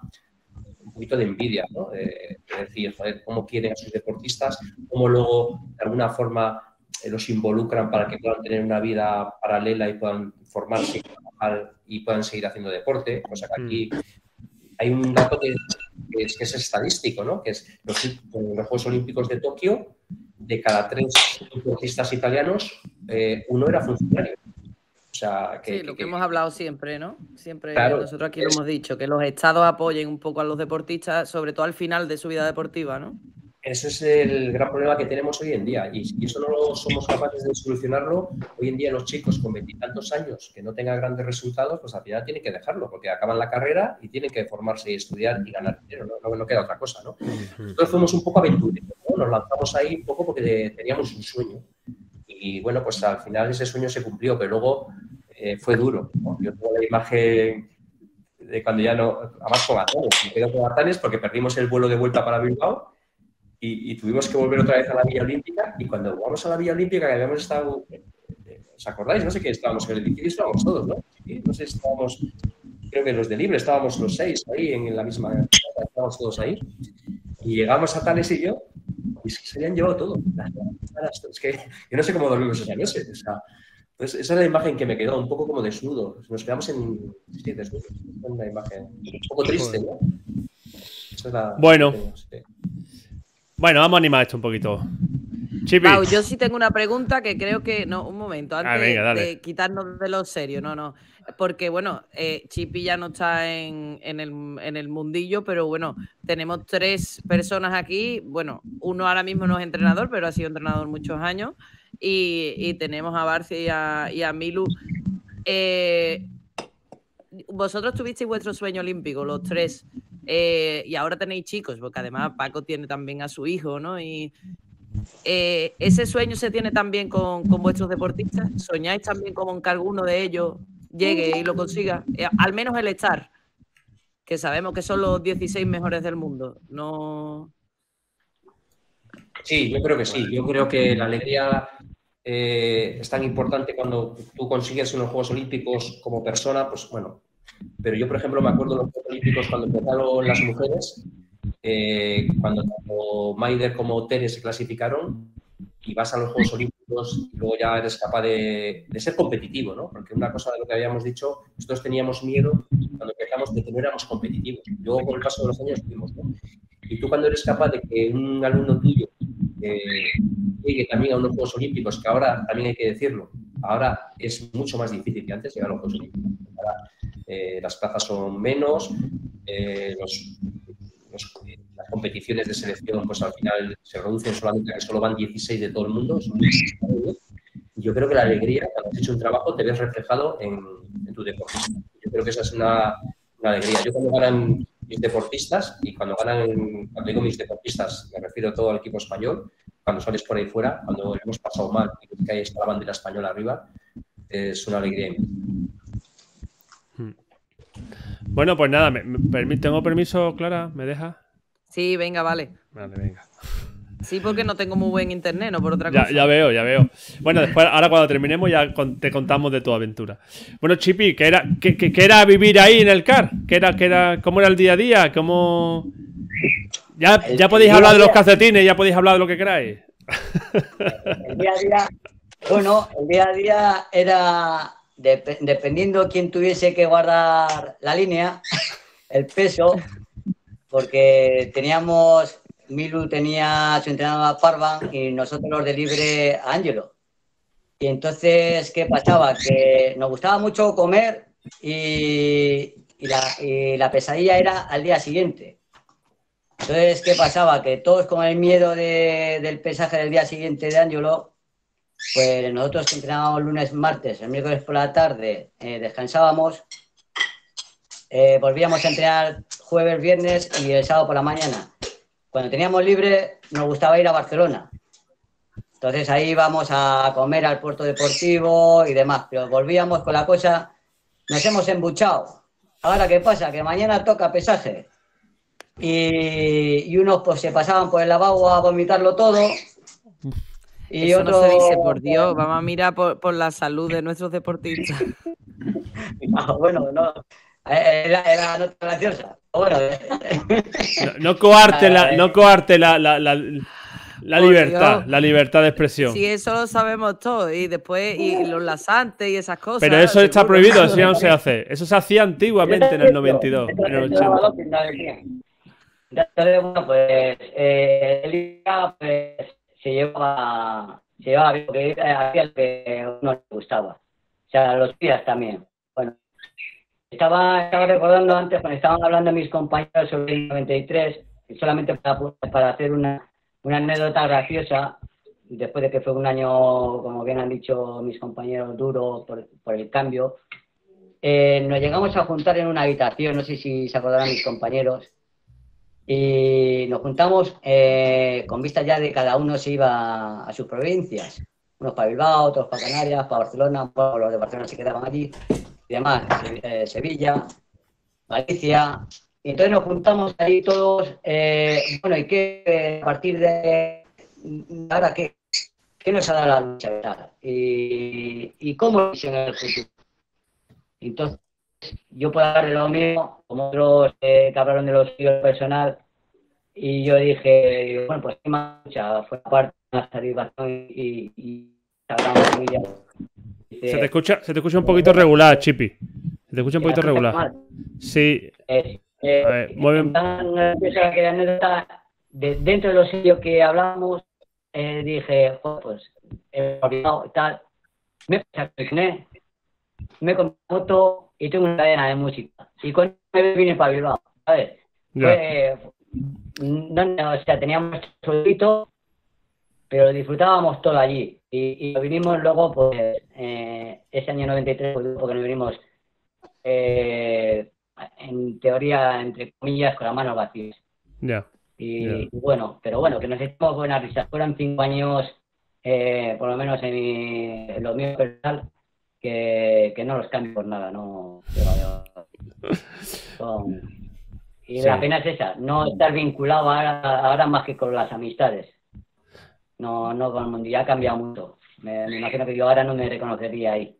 un poquito de envidia, ¿no? De, decir, joder, cómo quieren a sus deportistas, cómo luego de alguna forma eh, los involucran para que puedan tener una vida paralela y puedan formarse y puedan seguir haciendo deporte. O sea que aquí hay un dato que, es, que es estadístico, ¿no? Que es los, los Juegos Olímpicos de Tokio, de cada tres deportistas italianos, eh, uno era funcionario sí, lo que, hemos hablado siempre, ¿no? Siempre nosotros aquí lo hemos dicho, que los estados apoyen un poco a los deportistas, sobre todo al final de su vida deportiva, ¿no? Ese es el gran problema que tenemos hoy en día y, si eso no lo somos capaces de solucionarlo. Hoy en día los chicos con veintitantos años que no tengan grandes resultados, pues al final tienen que dejarlo porque acaban la carrera y tienen que formarse y estudiar y ganar dinero, no, no, queda otra cosa, ¿no? Nosotros fuimos un poco aventureros, ¿no? Nos lanzamos ahí un poco porque teníamos un sueño y bueno, pues al final ese sueño se cumplió, pero luego eh, fue duro. Yo tengo la imagen de cuando ya no, además con Atanes, me quedo con Atanes porque perdimos el vuelo de vuelta para Bilbao y, tuvimos que volver otra vez a la Villa Olímpica y cuando vamos a la Villa Olímpica que habíamos estado, ¿os acordáis? No sé qué estábamos en el edificio, estábamos todos, ¿no? no sé, estábamos, creo que los de Libre estábamos los seis ahí en la misma, estábamos todos ahí y llegamos a Tanes y yo y se habían llevado todo. Es que yo no sé cómo dormimos esa noche. O sea, entonces, esa es la imagen que me quedó, un poco como desnudo. Nos quedamos en. Sí, desnudo. Es una imagen un poco triste, ¿no? bueno. Bueno, vamos a animar esto un poquito. Chipi. yo sí tengo una pregunta que creo que. No, un momento, ah, antes de quitarnos de lo serio, no, no. Porque, bueno, eh, Chipi ya no está en, en, el, en, el, mundillo, pero bueno, tenemos tres personas aquí. Bueno, uno ahora mismo no es entrenador, pero ha sido entrenador muchos años. Y, tenemos a Barcia y a, Milu. Eh, vosotros tuvisteis vuestro sueño olímpico, los tres, eh, y ahora tenéis chicos, porque además Paco tiene también a su hijo, ¿no? Y eh, ese sueño se tiene también con, vuestros deportistas. ¿Soñáis también con que alguno de ellos llegue y lo consiga? al menos el estar, que sabemos que son los 16 mejores del mundo. No. Sí, yo creo que sí. Yo creo que la alegría eh, es tan importante cuando tú consigues unos Juegos Olímpicos como persona, pues bueno. Pero yo, por ejemplo, me acuerdo de los Olímpicos cuando empezaron las mujeres, eh, cuando tanto Maider como Tere se clasificaron y vas a los Juegos Olímpicos y luego ya eres capaz de, ser competitivo, ¿no? Porque una cosa de lo que habíamos dicho, nosotros teníamos miedo cuando empezamos de que no éramos competitivos. Luego, con el paso de los años, fuimos, ¿no? Y tú cuando eres capaz de que un alumno tuyo eh, llegue también a unos Juegos Olímpicos, que ahora también hay que decirlo, ahora es mucho más difícil que antes llegar a los Juegos Olímpicos. Eh, las plazas son menos, eh, las competiciones de selección, pues al final se reducen solamente a que solo van 16 de todo el mundo. Yo creo que la alegría, cuando has hecho un trabajo, te ves reflejado en, tu deporte. Yo creo que esa es una, alegría. Yo cuando ganan mis deportistas, y cuando ganan, cuando digo mis deportistas, me refiero a todo el equipo español, cuando sales por ahí fuera, cuando hemos pasado mal y que ahí está la bandera española arriba, es una alegría. Bueno, pues nada, ¿tengo permiso, Clara? ¿Me deja? Sí, venga, vale. Vale, venga. Sí, porque no tengo muy buen internet, no por otra cosa. Ya, veo, ya veo. Bueno, después, ahora cuando terminemos ya te contamos de tu aventura. Bueno, Chipi, ¿qué era, qué, era vivir ahí en el CAR? ¿Qué era, qué era, ¿Cómo era el día a día? ¿Cómo... Ya, ya podéis hablar de los calcetines, ya podéis hablar de lo que queráis. El día a día, bueno, el día a día era dependiendo quién tuviese que guardar la línea, el peso, porque teníamos, Milu tenía su entrenador a Parvan y nosotros los de libre a Ángelo. Y entonces, ¿qué pasaba? Que nos gustaba mucho comer y, la, pesadilla era al día siguiente. Entonces, ¿qué pasaba? Que todos con el miedo del pesaje del día siguiente de Ángelo, pues nosotros entrenábamos lunes, martes, el miércoles por la tarde eh, descansábamos, eh, volvíamos a entrenar jueves, viernes y el sábado por la mañana. Cuando teníamos libre nos gustaba ir a Barcelona. Entonces ahí íbamos a comer al puerto deportivo y demás, pero volvíamos con la cosa, nos hemos embuchado. Ahora, ¿qué pasa? Que mañana toca pesaje. Y, y unos pues se pasaban por el lavabo a vomitarlo todo y Eso otro... no se dice, por Dios, vamos a mirar por, la salud de nuestros deportistas. bueno, no, era, era nota graciosa. Bueno, no, coarte la, no coarte la, la, la, libertad, la libertad de expresión. Sí, eso lo sabemos todos. Y después, y los lasantes y esas cosas. Pero eso está prohibido, eso ya no se hace. Eso se hacía antiguamente en el 92, en el 80. Entonces, bueno, pues, eh, el pues, se llevaba, se llevaba bien, porque hacía lo que a uno le gustaba. O sea, los días también. Bueno, estaba, estaba recordando antes, cuando estaban hablando mis compañeros sobre el 93, solamente para, para hacer una, una anécdota graciosa, después de que fue un año, como bien han dicho mis compañeros, duro por, por el cambio, eh, nos llegamos a juntar en una habitación, no sé si se acordarán mis compañeros, y nos juntamos eh, con vista ya de cada uno se iba a sus provincias. Unos para Bilbao, otros para Canarias, para Barcelona, los de Barcelona se quedaban allí y demás, eh, Sevilla, Galicia. Y entonces nos juntamos ahí todos, eh, bueno, ¿y qué a partir de ahora qué, qué nos ha dado la lucha? ¿Y, y cómo es el futuro? Entonces, yo puedo hablar de lo mío, como otros eh, que hablaron de lo suyo personal, y yo dije, bueno, pues qué mucha, fue parte de una satisfacción y, y hablamos con ella. se te escucha, se te escucha un poquito regular, Chipi. Se te escucha un poquito regular. Sí. Eh, eh, a ver, muy bien. De, dentro de los sitios que hablamos, eh, dije, pues, he olvidado tal. Me me compré moto y tengo una cadena de música. Y con me vine para Bilbao, ¿sabes? Fue, no, o sea, teníamos solito, pero disfrutábamos todo allí. Y, y vinimos luego, pues, eh, ese año 93, pues, porque nos vinimos, eh, en teoría, entre comillas, con las manos vacías. Ya. Y, bueno, pero bueno, que nos echamos buenas risas. Fueron cinco años, eh, por lo menos en, mi, en lo mío personal, que, no los cambio por nada, no. Y la pena es esa, no estar vinculado ahora, más que con las amistades. No, no con el mundo, ya ha cambiado mucho. Me, imagino que yo ahora no me reconocería ahí.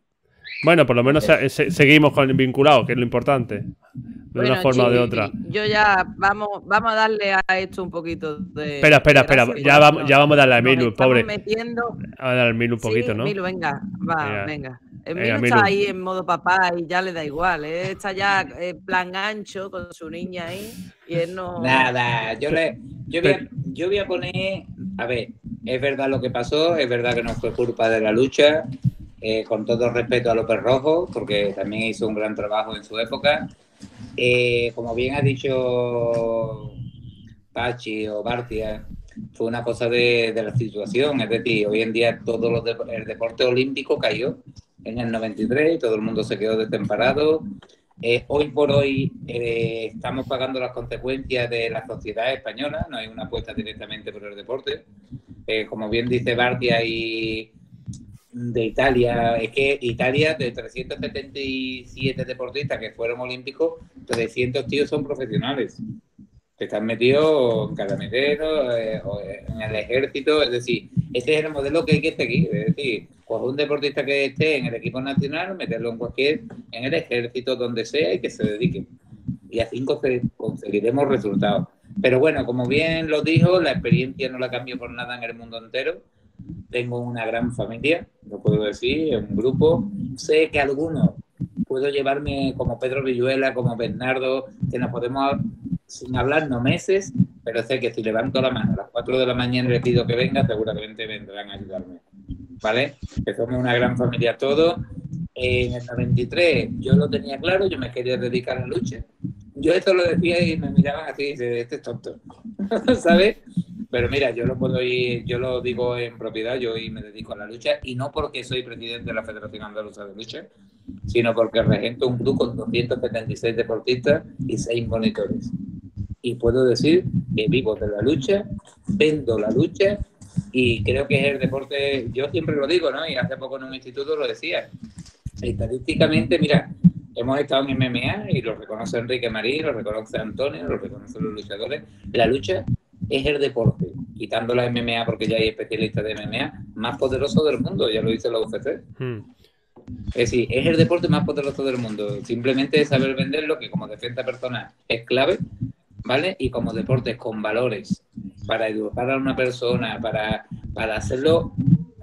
Bueno, por lo menos seguimos con el vinculado, que es lo importante. De una forma o de otra. Yo ya vamos, vamos a darle a esto un poquito de. Espera, espera, espera. Ya vamos, ya vamos a darle a Milu, pobre. Metiendo... Vamos a darle a Milu un poquito, ¿no? Milu, venga, va, venga. El está ahí en modo papá y ya le da igual. ¿eh? Está ya en plan ancho con su niña ahí y él no. Nada, yo le. Yo voy, a, yo voy a poner. A ver, es verdad lo que pasó, es verdad que no fue culpa de la lucha. Eh, con todo respeto a López Rojo, porque también hizo un gran trabajo en su época. Eh, como bien ha dicho Pachi o Bartia, fue una cosa de, de la situación. Es decir, hoy en día todo dep- el deporte olímpico cayó en el 93 y todo el mundo se quedó destemparado. Eh, hoy por hoy eh, estamos pagando las consecuencias de la sociedad española, no hay una apuesta directamente por el deporte. Eh, como bien dice Bartia y de Italia, es que Italia de 377 deportistas que fueron olímpicos, 300 tíos son profesionales que están metidos en caramelero, eh, o en el ejército, es decir, ese es el modelo que hay que seguir, es decir, coger un deportista que esté en el equipo nacional, meterlo en cualquier, en el ejército, donde sea, y que se dedique. Y así conse- conseguiremos resultados. Pero bueno, como bien lo dijo, la experiencia no la cambio por nada en el mundo entero. Tengo una gran familia, lo puedo decir, un grupo. Sé que algunos puedo llevarme como Pedro Villuela, como Bernardo, que nos podemos sin hablarnos meses, pero sé que si levanto la mano a las 4 de la mañana y le pido que venga, seguramente vendrán a ayudarme. ¿Vale? Que somos una gran familia todos. En el 93 yo lo tenía claro, yo me quería dedicar a la lucha. Yo esto lo decía y me miraban así, este es tonto, ¿sabes? Pero mira, yo lo puedo ir, yo lo digo en propiedad, yo hoy me dedico a la lucha y no porque soy presidente de la Federación Andaluza de Lucha, sino porque regento un club con 276 deportistas y 6 monitores. Y puedo decir que vivo de la lucha, vendo la lucha y creo que es el deporte, yo siempre lo digo, ¿no? Y hace poco en un instituto lo decía. Estadísticamente, mira, hemos estado en MMA y lo reconoce Enrique Marí, lo reconoce Antonio, lo reconocen los luchadores. La lucha es el deporte, quitando la MMA porque ya hay especialistas de MMA, más poderoso del mundo, ya lo dice la UFC. Hmm. Es decir, es el deporte más poderoso del mundo. Simplemente saber venderlo, que como defensa personal es clave, ¿vale? Y como deporte con valores para educar a una persona, para, para hacerlo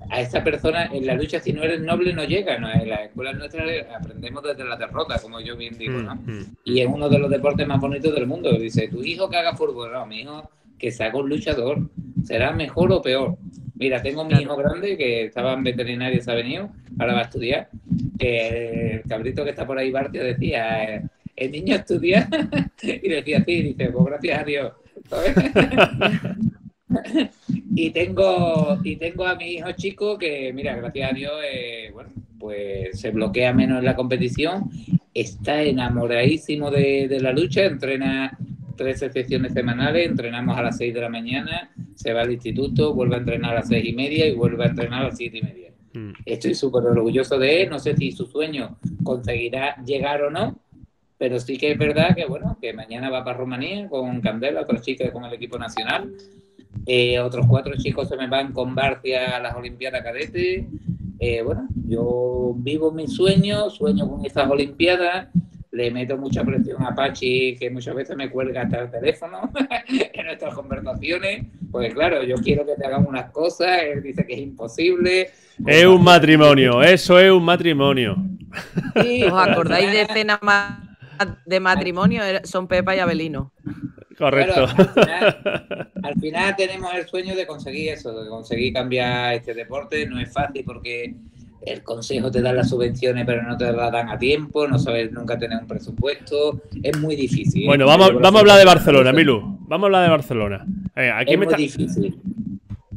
a esta persona en la lucha, si no eres noble, no llega. ¿no? En las escuelas nuestras aprendemos desde la derrota, como yo bien digo, ¿no? Hmm, hmm. Y es uno de los deportes más bonitos del mundo. Dice, tu hijo que haga fútbol, no, mi hijo que se haga un luchador. ¿Será mejor o peor? Mira, tengo mi hijo grande que estaba en veterinaria, se ha venido, ahora va a estudiar. El cabrito que está por ahí, Bartia, decía, eh, el niño estudia y decía, sí, dice, pues gracias a Dios. ¿sabes? y tengo y tengo a mi hijo chico que, mira, gracias a Dios, eh, bueno, pues se bloquea menos en la competición, está enamoradísimo de, de la lucha, entrena 13 sesiones semanales, entrenamos a las 6 de la mañana, se va al instituto, vuelve a entrenar a las 6 y media y vuelve a entrenar a las 7 y media. Hmm. Estoy súper orgulloso de él, no sé si su sueño conseguirá llegar o no, pero sí que es verdad que, bueno, que mañana va para Rumanía con Candela, otra chica con el equipo nacional. Eh, otros cuatro chicos se me van con Barcia a las Olimpiadas Cadetes. Eh, bueno, yo vivo mi sueño, sueño con estas Olimpiadas. Le meto mucha presión a Pachi, que muchas veces me cuelga hasta el teléfono en nuestras conversaciones. Pues claro, yo quiero que te hagamos unas cosas, él dice que es imposible. Es un matrimonio, eso es un matrimonio. Sí, ¿Os acordáis de escena ma- de matrimonio? Son Pepa y Abelino. Correcto. Claro, al, final, al final tenemos el sueño de conseguir eso, de conseguir cambiar este deporte. No es fácil porque el consejo te da las subvenciones, pero no te las dan a tiempo, no sabes nunca tener un presupuesto. Es muy difícil. Bueno, Yo vamos, vamos a hablar de Barcelona. Milu. Vamos a hablar de Barcelona. Eh, aquí Es me muy está- difícil.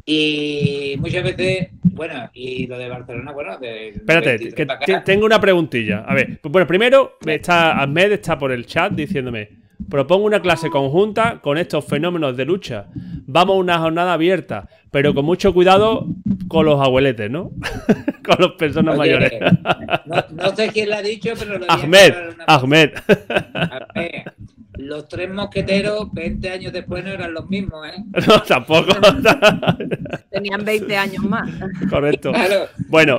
Y muchas veces, bueno, y lo de Barcelona, bueno, de Espérate, 23 que para te- acá, tengo una preguntilla. A ver, pues, bueno, primero está Ahmed está por el chat diciéndome: propongo una clase conjunta con estos fenómenos de lucha. Vamos a una jornada abierta, pero con mucho cuidado con los abueletes, ¿no? con las personas Oye, mayores. no, no sé quién lo ha dicho, pero lo Ahmed, cosa. Ahmed. Los tres mosqueteros, 20 años después, no eran los mismos, ¿eh? no, tampoco. Tenían 20 años más. Correcto. Claro. Bueno,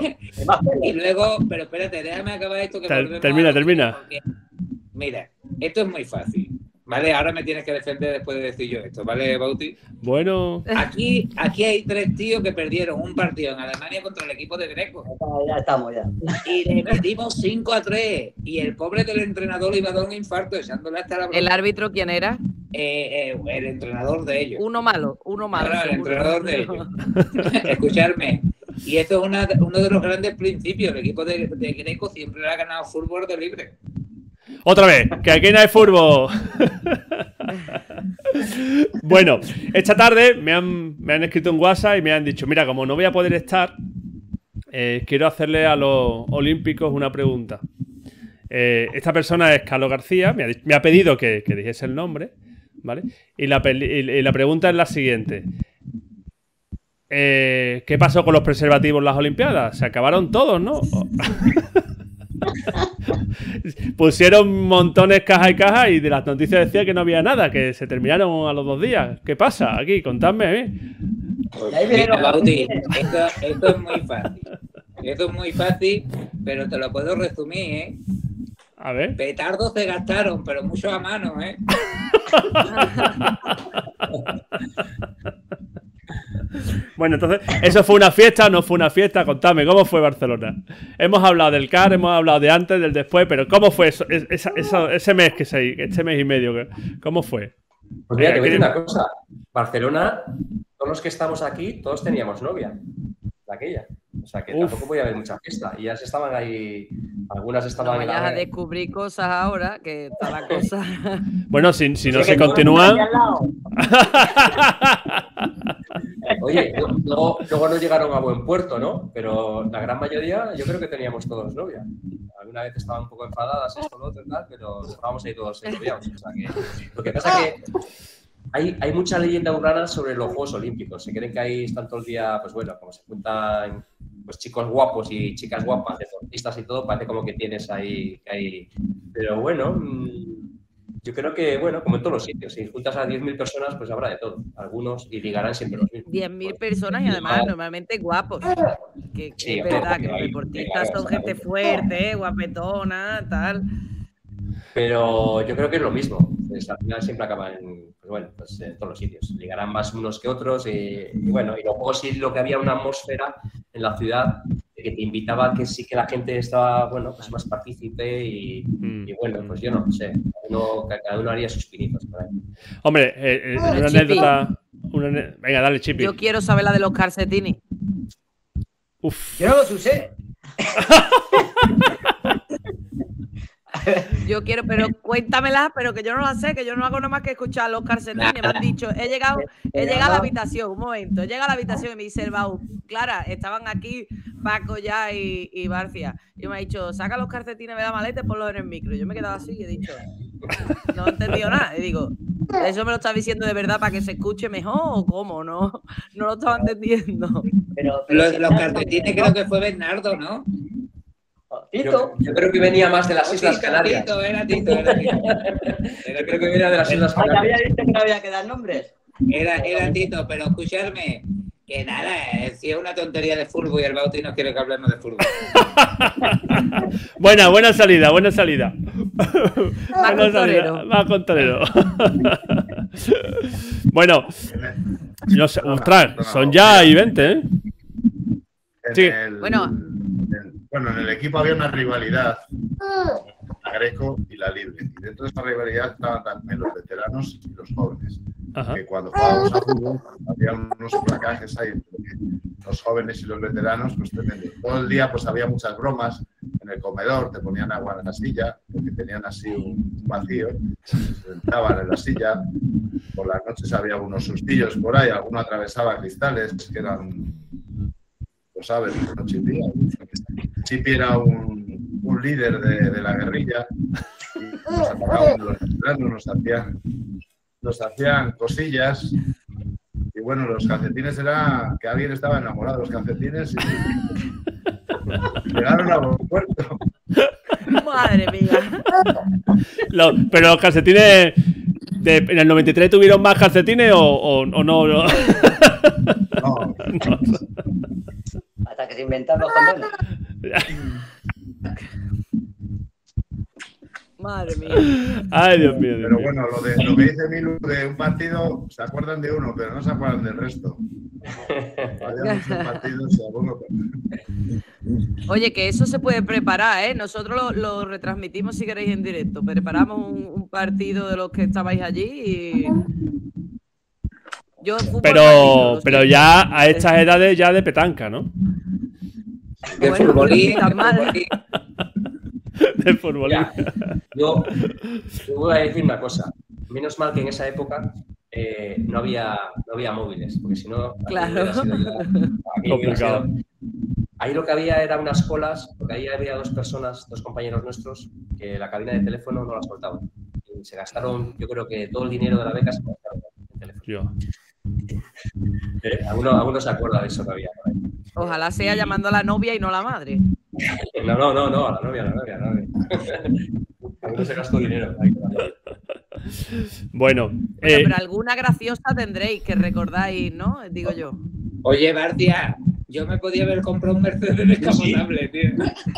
Y luego, pero espérate, déjame acabar esto que Ter- volvemos termina, a termina. porque, Mira, esto es muy fácil. ¿Vale? Ahora me tienes que defender después de decir yo esto, ¿vale, Bauti? bueno. Aquí, aquí hay tres tíos que perdieron un partido en Alemania contra el equipo de Greco. Ya estamos, ya. Y le metimos 5 a 3. Y el pobre del entrenador le iba a dar un infarto echándole hasta la ¿El árbitro quién era? Eh, eh, el entrenador de ellos. Uno malo, uno malo. Claro, el entrenador de ellos. Escucharme. Y esto es una- uno de los grandes principios. El equipo de, de Greco siempre le ha ganado fútbol de libre. Otra vez, que aquí no hay fútbol. Bueno, esta tarde me han, me han escrito en WhatsApp y me han dicho, mira, como no voy a poder estar, eh, quiero hacerle a los olímpicos una pregunta. Eh, esta persona es Carlos García, me ha, me ha pedido que, que dijese el nombre, ¿vale? Y la, y la pregunta es la siguiente. Eh, ¿Qué pasó con los preservativos en las Olimpiadas? Se acabaron todos, ¿no? Pusieron montones caja y caja y de las noticias decía que no había nada, que se terminaron a los dos días. ¿Qué pasa aquí? Contadme a mí. Mira, Bauti, esto, esto es muy fácil. Esto es muy fácil, pero te lo puedo resumir, ¿eh? A ver. Petardos se gastaron, pero mucho a mano, ¿eh? Bueno, entonces, ¿eso fue una fiesta o no fue una fiesta? Contadme, ¿cómo fue Barcelona? Hemos hablado del CAR, hemos hablado de antes, del después, pero ¿cómo fue eso, esa- ese mes que se, este mes y medio? ¿Cómo fue? Pues mira, te voy a decir una cosa. Barcelona, todos los que estamos aquí, todos teníamos novia. De aquella. O sea que Uf. tampoco podía haber mucha fiesta. Y ya se estaban ahí. Algunas No estaban en vayas a la. descubrir cosas ahora, que está la cosa. Bueno, si, si no Sí, se continúa... estás ahí al lado. Oye, luego, luego no llegaron a buen puerto, ¿no? Pero la gran mayoría, yo creo que teníamos todos novia. Alguna vez estaban un poco enfadadas, esto, lo otro, tal, pero estábamos ahí todos ennoviados. O sea que, lo que pasa que hay, hay mucha leyenda urbana sobre los Juegos Olímpicos. Se creen que ahí están todo el día, pues bueno, como se juntan pues chicos guapos y chicas guapas, deportistas y todo, parece como que tienes ahí, que hay... Pero bueno, mm, yo creo que, bueno, como en todos los sitios, si juntas a 10.000 personas, pues habrá de todo. Algunos y ligarán siempre los mismos. 10.000 personas y además normalmente guapos. Que, que Sí, es verdad que los deportistas son gente fuerte, guapetona, tal. Pero yo creo que es lo mismo. Es, al final siempre acaban, pues bueno, pues en todos los sitios. Ligarán más unos que otros y, y bueno, y luego sí lo que había una atmósfera en la ciudad que te invitaba a que sí que la gente estaba, bueno, pues más partícipe y, Mm. y bueno, pues yo no sé, cada uno, cada uno haría sus pinitos. Hombre, eh, eh, una Chipi. anécdota... una ane- Venga, dale, Chipi. Yo quiero saber la de los calcetines. Uf. Yo no los usé. Yo quiero, pero cuéntamela, pero que yo no la sé, que yo no hago nada más que escuchar los calcetines. Me han dicho, he llegado, he llegado a la habitación, un momento, llega a la habitación y me dice el Bau, Clara, estaban aquí Paco ya y, y Barcia. Y me ha dicho, saca los calcetines de la maleta y ponlos en el micro. Yo me he quedado así y he dicho, no he entendido nada. Y digo, ¿eso me lo estás diciendo de verdad para que se escuche mejor o cómo? No, no lo estaba entendiendo. Pero, pero Los, si los calcetines creo que fue Bernardo, ¿no? Tito. Yo, yo creo que venía más de las Islas Tito, Canarias. Tito, era Tito, era Tito. Yo creo que venía de las Islas que había Canarias. visto que no había que dar nombres. Era, era Tito, pero escucharme, que nada, eh, si es una tontería de fútbol y el Bauti no quiere que hablemos de fútbol. Buena, buena salida, buena salida. Va con torero. Va con torero. bueno, no sé, ostras, son ya y 20, ¿eh? Sí. el- Bueno. En- bueno, en el equipo había una rivalidad, la Greco y la Libre. Y dentro de esa rivalidad estaban también los veteranos y los jóvenes. Ajá. Que cuando jugábamos a fútbol había unos placajes ahí entre los jóvenes y los veteranos, pues tremendo. Todo el día pues había muchas bromas en el comedor, te ponían agua en la silla, porque tenían así un vacío, se sentaban en la silla. Por las noches había unos sustillos por ahí, alguno atravesaba cristales que eran lo sabes, ¿no, Chipi? Chipi era un, un líder de, de la guerrilla y nos atacaban los veteranos, nos hacían, nos hacían cosillas y bueno, los calcetines era que alguien estaba enamorado de los calcetines y llegaron a buen puerto. Madre mía. Pero los calcetines. de- ¿En el 93 tuvieron más calcetines o, o- o no? no? No, Hasta que se inventaron los condones. Madre mía. Ay, Dios mío. Dios pero bueno, lo, de, lo que dice Milu de un partido, se acuerdan de uno, pero no se acuerdan del resto. Partidos. Oye, que eso se puede preparar, ¿eh? Nosotros lo, lo retransmitimos si queréis en directo. Preparamos un, un partido de los que estabais allí y. Yo Pero, pero ya a estas edades ya de petanca, ¿no? De Bueno, no está de. Ya. Yo te voy a decir una cosa. Menos mal que en esa época eh, no, había, no había móviles, porque si no... Claro. sido Complicado. sido- Ahí lo que había era unas colas, porque ahí había dos personas, dos compañeros nuestros, que la cabina de teléfono no la soltaban. Y se gastaron, yo creo que todo el dinero de la beca se teléfono. Eh, alguno, alguno se acuerda de eso ahí. Ojalá sea llamando a la novia y no a la madre. No, no, no, no, a la novia, a la novia, a la novia. Alguno se gastó dinero. ahí. Bueno, Bueno, eh, pero alguna graciosa tendréis que recordáis, ¿no? Digo yo. Oye, Bartia, yo me podía haber comprado un Mercedes descapotable, tío.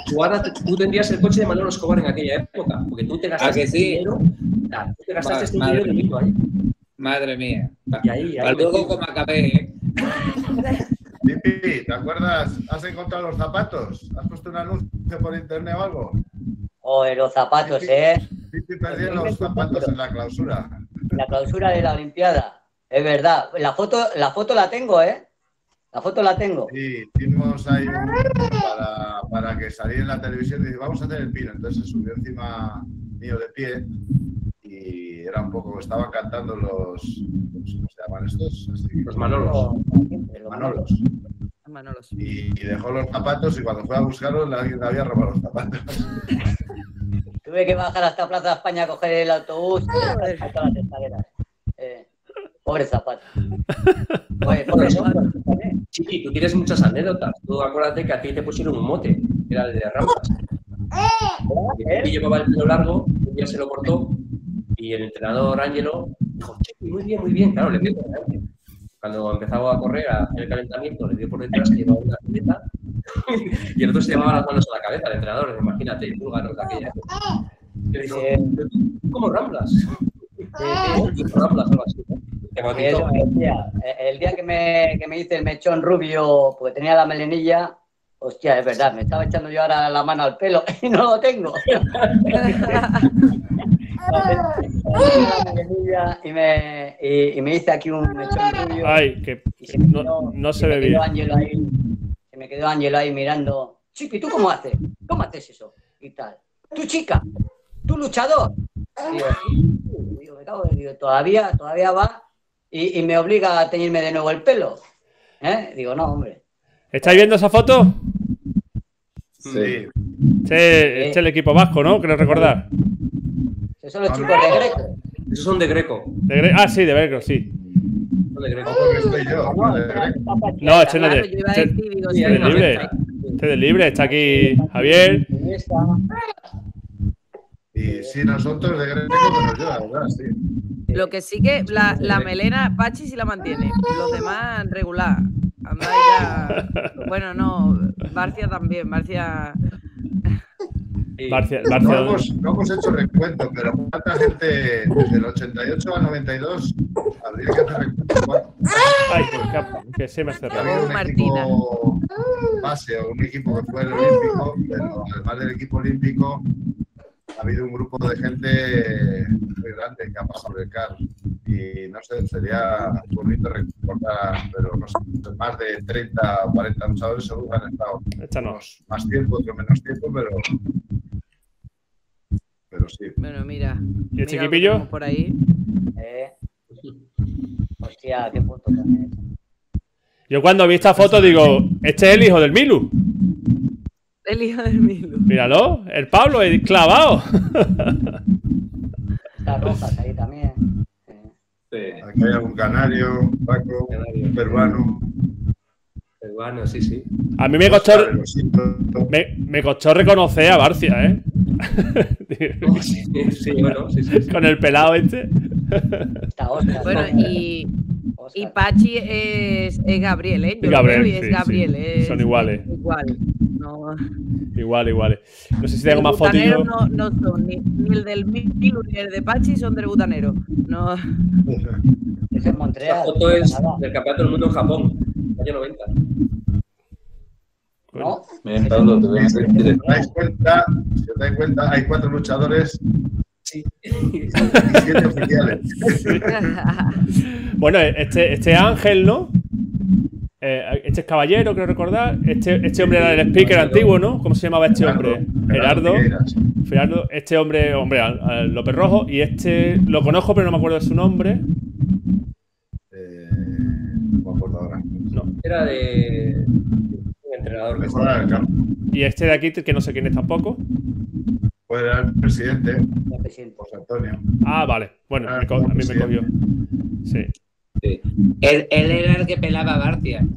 Tú, ahora te- tú tendrías el coche de Manolo Escobar en aquella época, porque tú te gastaste que sí? dinero. ah, tú te gastaste Ma- este madre dinero de ahí. Madre mía. Y ahí, ahí luego como acabé, ¿eh? Pipi, ¿te acuerdas? ¿Has encontrado los zapatos? ¿Has puesto un anuncio por internet o algo? Joder, los zapatos, ¿eh? Pipi perdió los zapatos en la clausura. La clausura de la Olimpiada. Es verdad. La foto, la foto la tengo, ¿eh? La foto la tengo. Y hicimos ahí un para, para que saliera en la televisión y dice, vamos a hacer el pino. Entonces se subió encima mío de pie era un poco, estaban cantando los, ¿cómo se llaman estos? Así, Los Manolos. Manolos. Manolos. Y, y dejó los zapatos y cuando fue a buscarlos alguien le había robado los zapatos. Tuve que bajar hasta Plaza España a coger el autobús y saltar las escaleras. Eh, pobre zapato. Oye, pobre zapato. Chiqui, tú tienes muchas anécdotas. Tú acuérdate que a ti te pusieron un mote, que era el de rampas. Y llevaba el pelo largo, un día se lo cortó y el entrenador Ángelo dijo, muy bien, muy bien. Claro, le dio por delante. Cuando empezaba a correr a hacer el calentamiento, le dio por detrás que llevaba una camiseta y el otro se llevaba las manos a la cabeza, el entrenador, imagínate, el búlgaro de aquella. Y le dijo. ¿cómo ramblas? Decía, eh, el día que me, que me hice el mechón rubio, porque tenía la melenilla, hostia, es verdad, me estaba echando yo ahora la mano al pelo y no lo tengo. Y me, y, y me hice aquí un mechón rubio. ay, que y se no, quedó- no se ve bien. Ahí, se me quedó Ángelo ahí mirando. Chipi, ¿tú cómo haces? ¿Cómo haces eso? Y tal. Tú chica, tú luchador. Y yo, digo, me cago en- digo, todavía, todavía va y, y me obliga a teñirme de nuevo el pelo. ¿Eh? Digo, no, hombre. ¿Estáis viendo esa foto? Sí. Este, este es el equipo vasco, ¿no? Creo recordar. Esos son los chicos de Greco. Esos son de Greco. De Gre- ah, sí, de Bergo, sí. Son de Greco. No, estoy yo. No, de Greco. No, este no es de, este- este libre. este es libre. Está aquí Javier. Y sí, nosotros de Greco, pero yo, la verdad, sí. Lo que sí que la, la melena, Pachi sí la mantiene. Los demás, regular. Andáis ya. Bueno, no, Barcia también. Barcia. Sí. Barcia, No Barcia- hemos, no hemos hecho recuento, pero ¿cuánta gente desde el 88 al 92 habría que hacer recuento? Ay, que, que se me ha cerrado. habido un Martina. equipo base o un equipo que fue el olímpico, pero además del equipo olímpico ha habido un grupo de gente muy grande que ha pasado por el CAR. Y no sé, sería bonito recordar, pero no sé, más de 30 o 40 luchadores seguro han estado Esta no. unos más tiempo, otros menos tiempo, pero, pero sí. Bueno, mira. ¿Y el chiquipillo? Por ahí. Eh. Hostia, qué foto. Yo cuando vi esta foto digo, este es el hijo del Milu. El hijo del Milu. Míralo, el Pablo, el clavado. Está rojas ahí también. Sí, Aquí hay algún canario, Paco, un peruano. Peruano, sí, sí. A mí me costó, me, me costó reconocer a Barcia, ¿eh? Sí, sí, bueno, sí, sí. sí. Con el pelado este. Está Oscar. Bueno, ¿no? y, y Pachi es, es Gabriel, ¿eh? Yo lo Gabriel, veo y es sí, Gabriel. sí. es- Son iguales. Igual. No, Igual, igual. No sé si tengo más fotillos. no, no son ni, ni el del Milu ni el de Pachi son del butanero. No. Es en foto es del campeonato del mundo en Japón, año 90. ¿No? Pablo, te voy a Si os dais cuenta, si os dais cuenta, hay cuatro luchadores Sí. y siete oficiales. Bueno, este, este Ángel, ¿no? Eh, este es Caballero, creo recordar. Este, este hombre era el speaker antiguo, ¿no? ¿Cómo se llamaba este hombre? Gerardo. Gerardo. Este hombre, hombre, López Rojo. Y este lo conozco, pero no me acuerdo de su nombre. Eh, no me acuerdo ahora. No. Era de. Un entrenador. Y este de aquí, que no sé quién es tampoco. Pues era el presidente. José Antonio. Ah, vale. Bueno, ah, a mí me cogió. Sí. Sí. Él, él era el que pelaba a Barcia.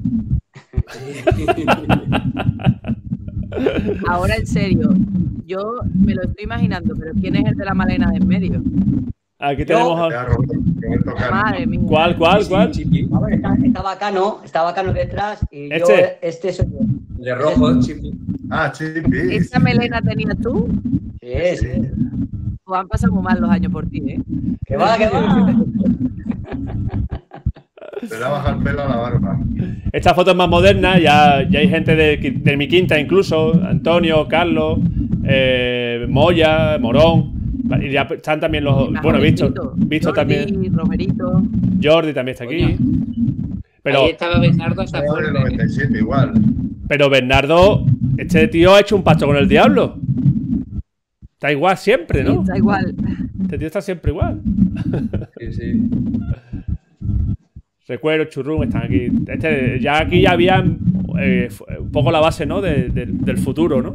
Ahora en serio, yo me lo estoy imaginando, pero ¿quién es el de la malena de en medio? Aquí tenemos a... Era Roberto, Roberto Cano. Madre mía. ¿Cuál, cuál, cuál? A ver, está, está bacano, está bacano detrás y yo ¿Este? este soy yo. de rojo, Chipi. Ah, Chipi. ¿Esa melena tenías tú? Sí, sí. Pues han pasado muy mal los años por ti, ¿eh? Que va, que va. Le da bajar pelo a la barba. Esta foto es más moderna, ya, ya hay gente de, de mi quinta incluso, Antonio, Carlos, eh, Moya, Morón, y ya están también los, bueno, visto, visto Jordi, también, Romerito. Jordi también está aquí, pero, Ahí estaba Bernardo hasta Era del fuerte. 97 igual. pero Bernardo, este tío ha hecho un pacto con el diablo, está igual siempre, ¿no? Da igual. Este tío está siempre igual. Sí, sí. Recuerdo, Churrum están aquí. Este, ya aquí ya había eh, fu- un poco la base, ¿no? De- de- del futuro, ¿no?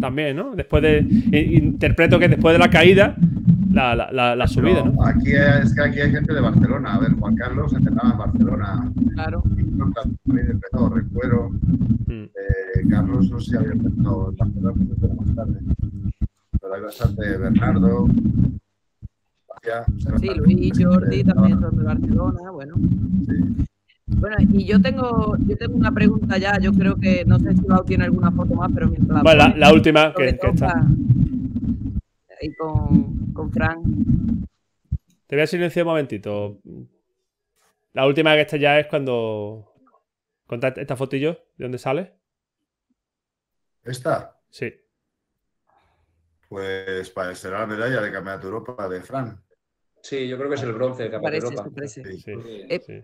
También, ¿no? Después de. Interpreto que después de la caída, la, la, la, la subida, ¿no? Aquí es que aquí hay gente de Barcelona. A ver, Juan Carlos entrenaba en Barcelona. Claro. También empezó, recuero. Mm. Eh, Carlos no sé si había empezado en Barcelona, pero más tarde. Pero hay bastante. Bernardo. Sí, Luis, Jordi también son de Barcelona, bueno. Sí. Bueno, y yo tengo, yo tengo una pregunta ya, yo creo que, no sé si Lau tiene alguna foto más, pero mientras la Vale, la, última que, está. Ahí con, con Fran. Te voy a silenciar un momentito. La última que está ya es cuando. Conta esta fotillo, ¿de dónde sale? Esta, Sí. pues parecerá la medalla de Campeonato de Europa de Fran. Sí, yo creo que es el bronce del Campeonato Parece, de Europa. se parece. Sí. Sí. Eh, sí.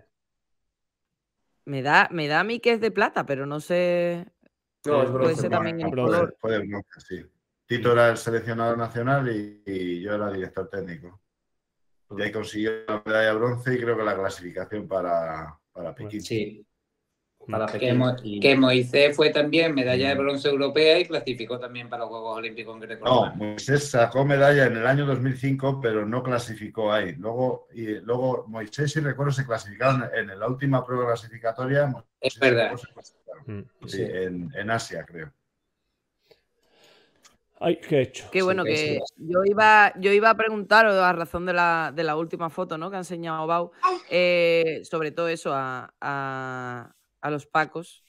Me da, me da a mí que es de plata, pero no sé. No, es Puede bronce. ser también el bronce. color. Fue de bronce, sí. Tito era el seleccionador nacional y, y yo era director técnico. Y ahí consiguió la medalla de bronce y creo que la clasificación para, para Pekín. Sí. Para Que, Moisés fue también medalla de bronce europea y clasificó también para los Juegos Olímpicos en Greco. No, Moisés sacó medalla en el año 2005, pero no clasificó ahí. Luego, y luego Moisés y recuerdo se clasificaron en la última prueba clasificatoria. Moisés Es verdad. Mm. Sí, en, en Asia, creo. Ay, qué he hecho. Qué bueno Sí, que sí. yo iba, yo iba a preguntaros a razón de la, de la última foto ¿no? que ha enseñado Bau, eh, sobre todo eso a, a- a los Pacos,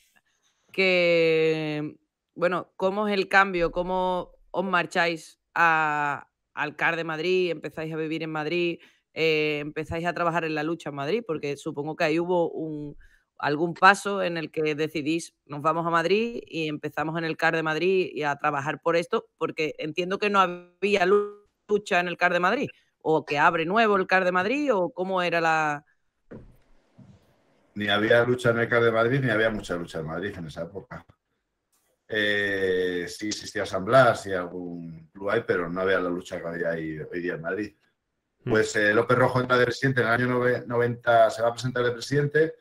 que bueno, ¿cómo es el cambio? ¿Cómo os marcháis a- al CAR de Madrid? ¿Empezáis a vivir en Madrid? Eh, ¿Empezáis a trabajar en la lucha en Madrid? Porque supongo que ahí hubo un, algún paso en el que decidís, nos vamos a Madrid y empezamos en el CAR de Madrid y a trabajar por esto, porque entiendo que no había lu- lucha en el CAR de Madrid, o que abre nuevo el CAR de Madrid, o cómo era la... Ni había lucha en el CAR de Madrid, ni había mucha lucha en Madrid en esa época. Eh, sí existía San Blas y algún club ahí, pero no había la lucha que había ahí hoy día en Madrid. Pues eh, López Rojo entra de presidente en el año nove- 90, se va a presentar de presidente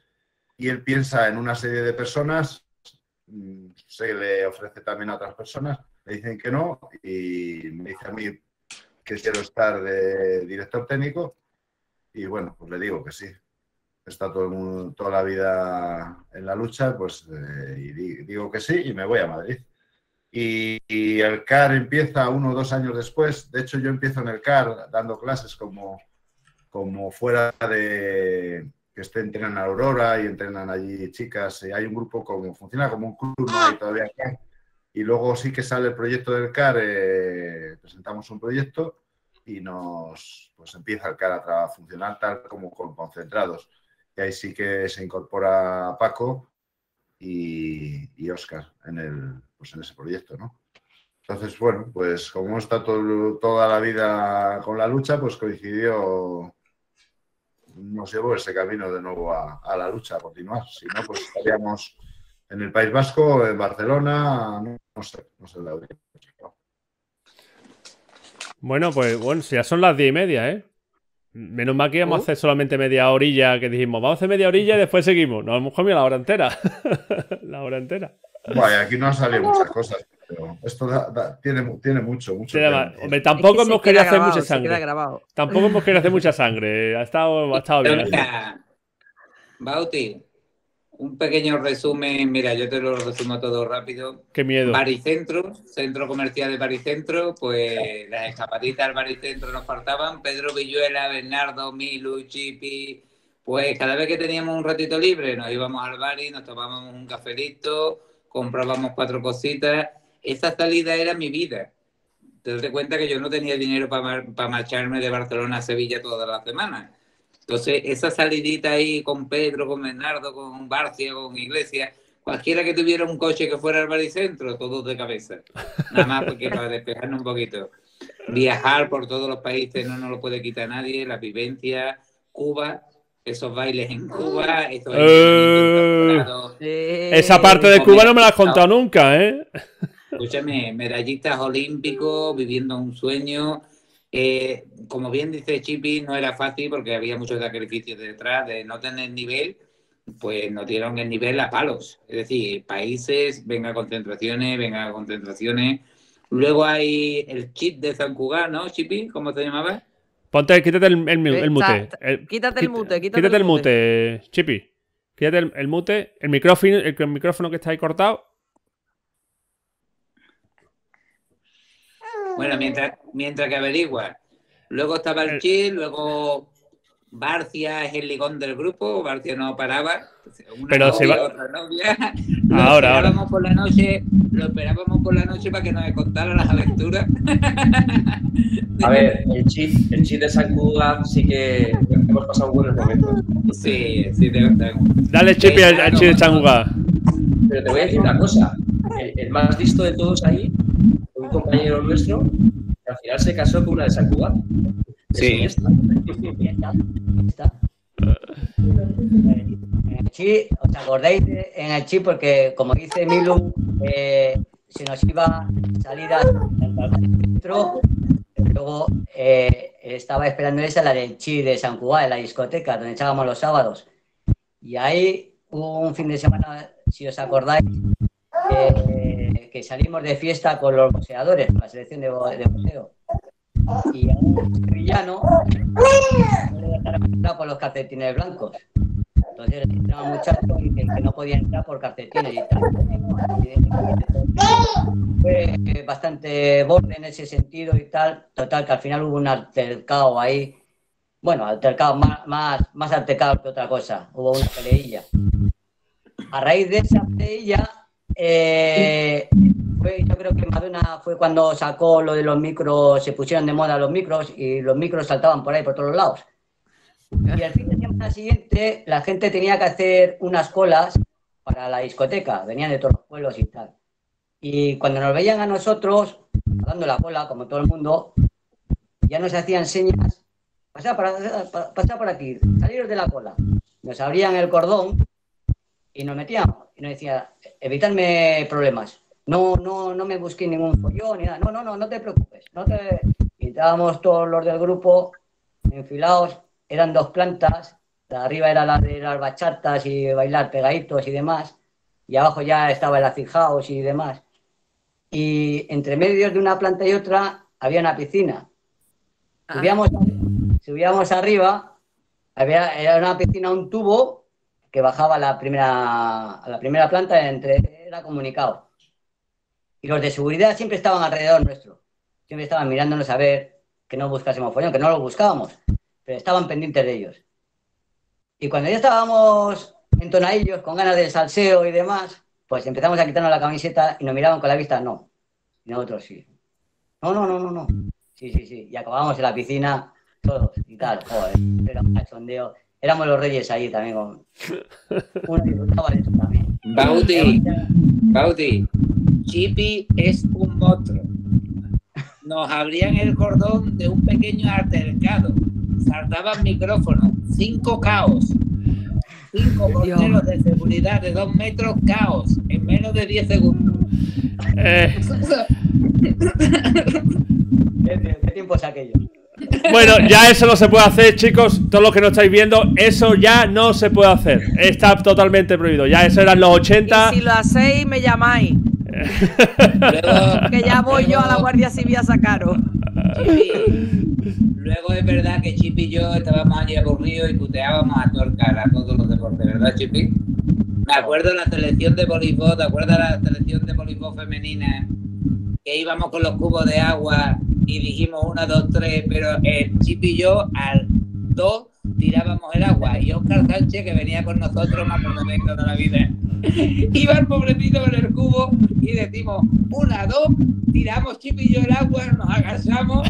y él piensa en una serie de personas, mm, se le ofrece también a otras personas, le dicen que no y me dice a mí que quiero estar de director técnico y bueno, pues le digo que sí está todo el mundo, toda la vida en la lucha, pues eh, y di- digo que sí y me voy a Madrid. Y, y el CAR empieza uno o dos años después. De hecho, yo empiezo en el CAR dando clases como, como fuera de que esté entrenan a Aurora y entrenan allí chicas. Y hay un grupo como funciona como un club, no hay todavía CAR. Y luego sí que sale el proyecto del CAR, eh, presentamos un proyecto y nos pues empieza el CAR a funcionar tal como con concentrados. Y ahí sí que se incorpora Paco y, y Oscar en, el, pues en ese proyecto, ¿no? Entonces, bueno, pues como hemos estado toda la vida con la lucha, pues coincidió, nos llevó ese camino de nuevo a, la lucha, a continuar. Si no, pues estaríamos en el País Vasco, en Barcelona, no, no sé, no sé la hecho. Bueno, pues bueno, ya son las diez y media, ¿eh? Menos mal que íbamos a Uh. hacer solamente media orilla, que dijimos, vamos a hacer media orilla y después seguimos. Nos hemos comido la hora entera. la hora entera. Bueno, aquí no han salido muchas cosas, pero esto da- da- tiene, tiene mucho, mucho. Hombre, tampoco Es que se hemos querido hacer grabado, mucha sangre. Tampoco hemos querido hacer mucha sangre. Ha estado, ha estado bien. Bauti, un pequeño resumen. Mira, yo te lo resumo todo rápido. Qué miedo. Baricentro, centro comercial de Baricentro, pues las escapaditas al Baricentro nos faltaban. Pedro Villuela, Bernardo, Milu, Chipi. Pues cada vez que teníamos un ratito libre nos íbamos al bar y nos tomábamos un cafelito, comprábamos cuatro cositas. Esa salida era mi vida. Te das cuenta que yo no tenía dinero para marcharme de Barcelona a Sevilla toda la semana. Entonces, esa salidita ahí con Pedro, con Bernardo, con Barcia, con Iglesias, cualquiera que tuviera un coche que fuera al baricentro, todos de cabeza. Nada más porque para despejarnos un poquito. Viajar por todos los países no nos lo puede quitar nadie, la vivencia, Cuba, esos bailes en Cuba, esos Eh. Esa parte de Cuba no me la has contado nunca, ¿eh? Escúchame, medallistas olímpicos, viviendo un sueño. Eh, como bien dice Chipi, no era fácil porque había muchos sacrificios detrás de no tener nivel, pues nos dieron el nivel a palos. Es decir, países, venga concentraciones, venga concentraciones. Luego hay el chip de San Cugat, ¿no, Chipi? ¿Cómo te llamaba? Ponte, quítate el, el- el mute. El- quítate el mute, quítate Quítate el el mute, Chipi. Quítate el, el mute. El micrófono, el, el micrófono que está ahí cortado. Bueno, mientras, mientras que averigua. Luego estaba el Chil, luego Barcia es el ligón del grupo, Barcia no paraba. Una Pero se novia, va- otra novia. Lo Ahora, ahora. esperábamos por la noche, lo esperábamos por la noche para que nos contara las aventuras. A ver, el chip, el chip de San Cugat sí que hemos pasado buenos momentos. Sí, sí, te, Dale Chipi al, al Chi de Changuga. Pero te voy a decir una cosa. El, el más listo de todos ahí, compañero nuestro, que al final se casó con una de San Cugat. Sí. Está. En el chi, ¿os acordáis de- en el chi? Porque, como dice Milu, eh, se nos iba salida al centro, pero luego eh, estaba esperando esa, la del chi de San Cugat, en la discoteca, donde echábamos los sábados. Y ahí hubo un fin de semana, si os acordáis, eh, que salimos de fiesta con los boxeadores, con la selección de, de boxeo. Y a un sevillano no le dejaron entrar por los calcetines blancos. Entonces entraba un muchacho y que, que no podía entrar por calcetines y tal. Fue eh, bastante borde en ese sentido y tal. Total, que al final hubo un altercado ahí. Bueno, altercado, más, más, más altercado que otra cosa. Hubo una peleilla. A raíz de esa peleilla, eh, fue, yo creo que Madonna fue cuando sacó lo de los micros, se pusieron de moda los micros y los micros saltaban por ahí por todos lados. Y al fin de semana siguiente la gente tenía que hacer unas colas para la discoteca, venían de todos los pueblos y tal. Y cuando nos veían a nosotros, dando la cola, como todo el mundo, ya nos hacían señas, pasad por, pa- pasad por aquí, saliros de la cola. Nos abrían el cordón y nos metíamos. Y nos decía, evitadme problemas. No, no, no me busquéis ningún follón ni nada. No, no, no, no te preocupes. No te... Y estábamos todos los del grupo enfilados, eran dos plantas, de arriba era la de las bachatas y bailar pegaditos y demás, y abajo ya estaba el acid house y demás. Y entre medios de una planta y otra había una piscina. Ah. Subíamos, subíamos arriba, había, era una piscina, un tubo que bajaba a la primera, a la primera planta, entre, era comunicado. Y los de seguridad siempre estaban alrededor nuestro. Siempre estaban mirándonos a ver que no buscásemos follón, que no lo buscábamos, pero estaban pendientes de ellos. Y cuando ya estábamos en tonadillos, con ganas de salseo y demás, pues empezamos a quitarnos la camiseta y nos miraban con la vista, no. Y nosotros sí. No, no, no, no, no. Sí, sí, sí. Y acabábamos en la piscina todos y tal. Joder, un cachondeo. Éramos los reyes ahí también. Con... Uno disfrutaba de eso también. Bauti, Bauti, Chipi es un monstruo. Nos abrían el cordón de un pequeño altercado. Saltaban micrófonos, cinco caos. Cinco porteros de seguridad de dos metros, caos, en menos de 10 segundos. Eh, ¿Qué, qué tiempo es aquello? Bueno, ya eso no se puede hacer, chicos. Todos los que no estáis viendo, eso ya no se puede hacer. Está totalmente prohibido. Ya eso eran los 80. Y si lo hacéis, me llamáis. Luego, Que ya voy yo a la Guardia Civil a sacaros. luego es verdad que Chip y yo estábamos allí aburridos y puteábamos a torcar a todos los deportes, ¿verdad, Chipi? Me acuerdo de la selección de voleibol, ¿te acuerdas de la selección de voleibol femenina? Que íbamos con los cubos de agua y dijimos una, dos, tres, pero el Chip y yo al dos tirábamos el agua y Oscar Sánchez, que venía con nosotros más por de toda la vida, iba el pobrecito con el cubo y decimos una, dos, tiramos Chip y yo el agua, nos agachamos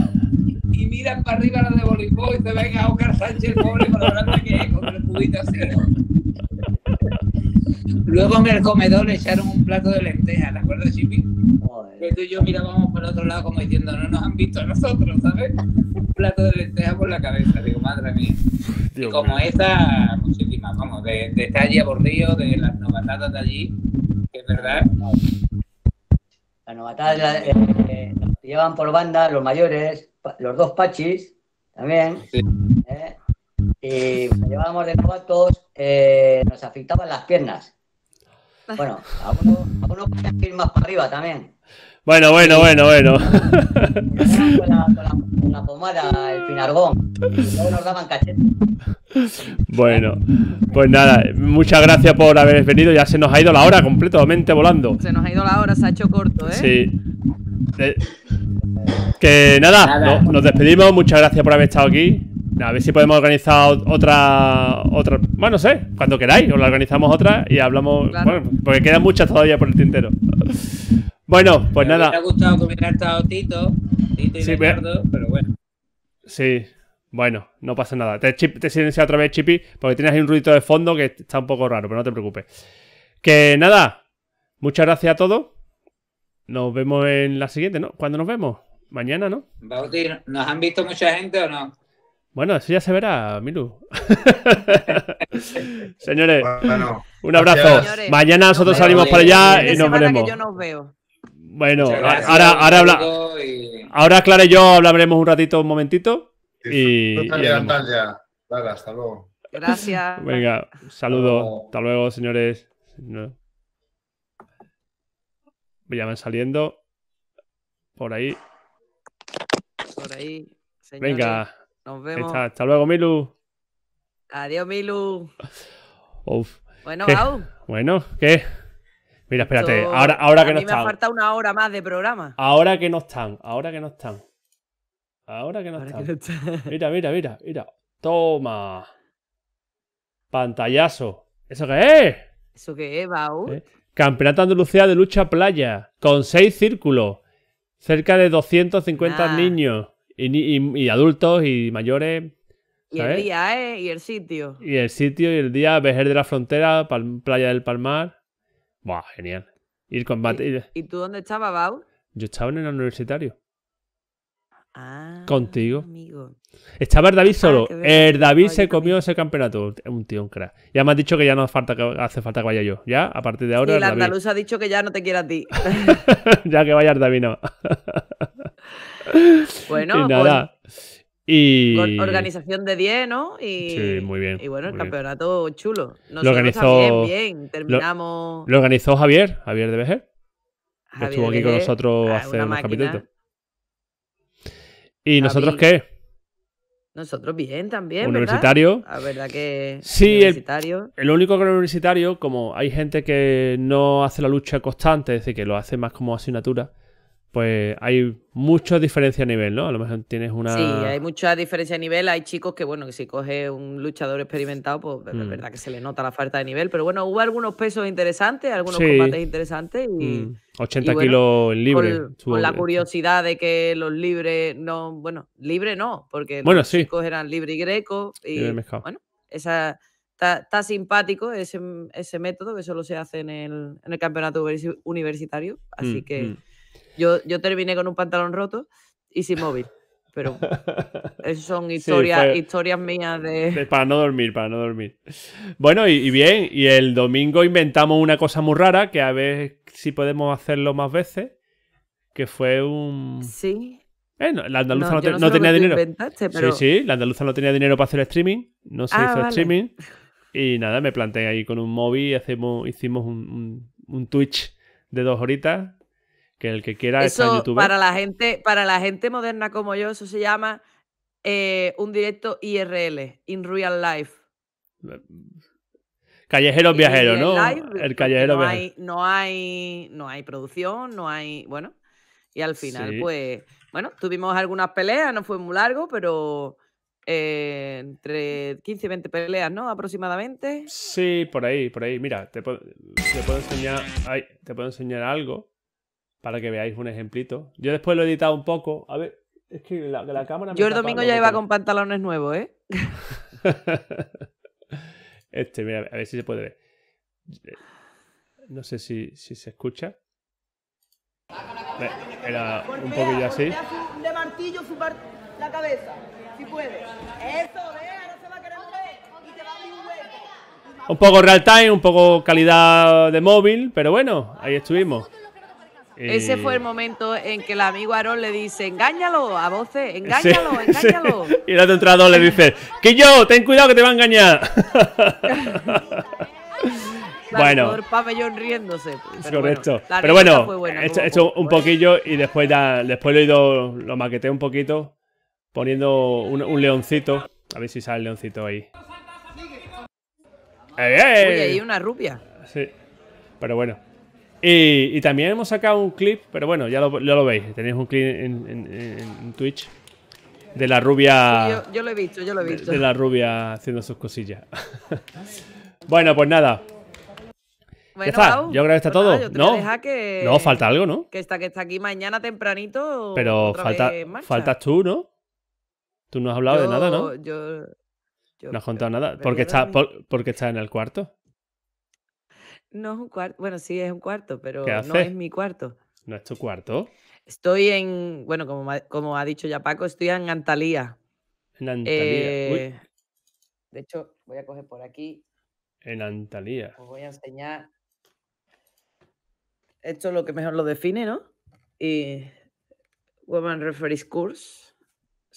y miran para arriba los de voleibol y se ven a Oscar Sánchez, el pobre, con grande que es, con el cubito así. Luego en el comedor le echaron un plato de lentejas, ¿te acuerdas, Chipi? Que tú y yo mirábamos por el otro lado como diciendo, no nos han visto a nosotros, ¿sabes? Un plato de lentejas por la cabeza, digo, madre mía. Y como mío. esta, muchísimas, vamos, de, de estar allí aburrido, de las novatadas de allí, que es verdad. La novatada la- eh, eh, nos llevan por banda los mayores, los dos pachis también. Sí. ¿eh? Y llevábamos de novatos, eh, nos afectaban las piernas. Bueno, algunos, algunos podían ir más para arriba también. Bueno, bueno, bueno, bueno. Con la, con, la, con la pomada, el pinargón. Y luego nos daban cachete. Bueno, pues nada, muchas gracias por haber venido. Ya se nos ha ido la hora completamente volando. Se nos ha ido la hora, se ha hecho corto, ¿eh? Sí. Eh, que nada, Nada. no- nos despedimos. Muchas gracias por haber estado aquí. A ver si podemos organizar ot- otra. otra bueno, no sé, cuando queráis, os la organizamos otra y hablamos. Claro. Bueno, porque quedan muchas todavía por el tintero. Bueno, pues Me nada. hubiera gustado que hubiera estado Tito, Tito y Sí, Ricardo, pero bueno. Sí, bueno, no pasa nada. Te, chip, te silencia otra vez, Chippy, porque tienes ahí un ruido de fondo que está un poco raro, pero no te preocupes. Que nada, muchas gracias a todos. Nos vemos en la siguiente, ¿no? ¿Cuándo nos vemos? Mañana, ¿no? Bauti, ¿nos han visto mucha gente o no? Bueno, eso ya se verá, Milu. Señores, Bueno, un abrazo. Señores, Mañana nosotros nos salimos para allá y nos veremos. que yo nos veo. Bueno, Muchas gracias, ahora, ahora, habla, y- ahora Clara y yo hablaremos un ratito, un momentito. Y- disfruta y. Vale, hasta luego. Gracias. Venga, saludos. luego. Hasta luego, señores. No. Ya van saliendo. Por ahí. Por ahí. Señores, Venga. Nos vemos. está. Hasta luego, Milu. Adiós, Milu. Uf. Bueno, ¿Qué? Bau. Bueno, ¿qué? Mira, espérate. esto- Ahora, ahora a que no mí me están. falta una hora más de programa. Ahora que no están. Ahora que no están. Ahora que no Ahora están. que no está. Mira, mira, mira, mira. Toma. Pantallazo. ¿Eso qué es? ¿Eso qué es, Bau? ¿Eh? Campeonato Andalucía de lucha playa. Con seis círculos. Cerca de 250 Ah. niños. Y, y- y adultos y mayores. Y el día, ¿eh? Y el sitio. Y el sitio y el día, Vejer de la Frontera, Pal- Playa del Palmar. Buah, genial. Ir con bate- ¿Y tú dónde estabas, Bau? Yo estaba en el universitario. Ah, Contigo. Amigo. Estaba el David solo. qué verdad, el David se comió ese campeonato. Un tío, un crack. Ya me has dicho que ya no hace falta que, hace falta que vaya yo. Ya, a partir de ahora. y el andaluza ha dicho que ya no te quiere a ti. ya que vaya el David, no. bueno, y nada. Y. pues, or- organización de 10, ¿no? Y, Sí, muy bien, Y bueno, el bien. campeonato chulo. Nosotros organizó- también, bien. Terminamos. Lo organizó Javier, Javier de Vejer. que Javier estuvo aquí con nosotros ah, hace unos capítulos. ¿Y nosotros qué? Nosotros bien también. Universitario. ¿verdad? La verdad que. Sí, el- universitario. El único que el universitario, como hay gente que no hace la lucha constante, es decir, que lo hace más como asignatura, pues hay mucha diferencia a nivel, ¿no? A lo mejor tienes una. Sí, hay mucha diferencia de nivel. Hay chicos que, bueno, que si coge un luchador experimentado, pues es Mm. verdad que se le nota la falta de nivel. Pero bueno, hubo algunos pesos interesantes, algunos Sí. combates interesantes y. Mm, 80 y bueno, kilos en libre. con, con la curiosidad de que los libres no, bueno, libre no, porque Bueno, los sí. chicos eran libre y greco y Libre bueno, esa está, está simpático ese, ese método que solo se hace en el, en el campeonato universi- universitario, así Mm, que mm. Yo, yo terminé con un pantalón roto y sin móvil, pero esas son historias, historias mías de... De- Para no dormir, para no dormir. Bueno, y, y bien, y el domingo inventamos una cosa muy rara, que a ver si podemos hacerlo más veces, que fue un... Sí, Eh, no, la andaluza no, te- tenía dinero. pero- Sí, sí, la andaluza no tenía dinero para hacer streaming, no se Ah, hizo vale. streaming. Y nada, me planté ahí con un móvil y hacemos, hicimos un, un- un Twitch de dos horitas. Que el que quiera está en Eso YouTube. para la gente, para la gente moderna como yo, eso se llama eh, un directo IRL, in real life. Viajeros, real ¿no? El callejero no viajero. hay, no hay, no hay producción, no hay, bueno, y al final, Sí. pues, bueno, tuvimos algunas peleas, no fue muy largo, pero eh, entre 15 y 20 peleas, ¿no? Aproximadamente. Sí, por ahí, por ahí. Mira, te puedo, te puedo enseñar. ay, te puedo enseñar algo para que veáis un ejemplito. Yo después lo he editado un poco. A ver, es que la, la cámara. me Yo el domingo ya iba con pantalones nuevos, ¿eh? este, mira, a ver si se puede ver. No sé si, si se escucha. Era un poquillo así. De martillo la cabeza, si puede. Eso, vea, no se va a querer mover y te va a abrir un hueco. Un poco real time, un poco calidad de móvil, pero bueno, ahí estuvimos. Ese Y- fue el momento en que el amigo Aarón le dice, engáñalo a voces, Sí, engáñalo, sí. engáñalo. Y el otro entrenador le dice, que yo, ten cuidado que te va a engañar. Claro, bueno, el pabellón riéndose. Pero bueno, correcto. la Pero bueno, buena, he hecho, he un poquillo y después después lo he ido, lo maqueté un poquito, poniendo un, un leoncito. A ver si sale el leoncito ahí. ¡Ey, ey! Oye, hay una rubia. Sí. Pero bueno. Y, y también hemos sacado un clip, pero bueno, ya lo, ya lo veis. Tenéis un clip en, en- en- en Twitch de la rubia. Yo, yo lo he visto, yo lo he visto. de la rubia haciendo sus cosillas. bueno, pues nada. Bueno, está, Pau, yo creo que está pues todo. No, que, No, falta algo, ¿no? Que está, que está aquí mañana tempranito. Pero falta, faltas tú, ¿no? Tú no has hablado de nada, ¿no? Yo, yo- No has contado nada. Porque está, por- porque está en el cuarto. No es un cuarto. Bueno, sí, es un cuarto, pero ¿Qué no es mi cuarto. No es tu cuarto. Estoy en. Bueno, como, como ha dicho ya Paco, estoy en Antalía. En Antalía. Eh, de hecho, voy a coger por aquí. en Antalía. Os voy a enseñar. Esto es lo que mejor lo define, ¿no? Y Women Referees Course.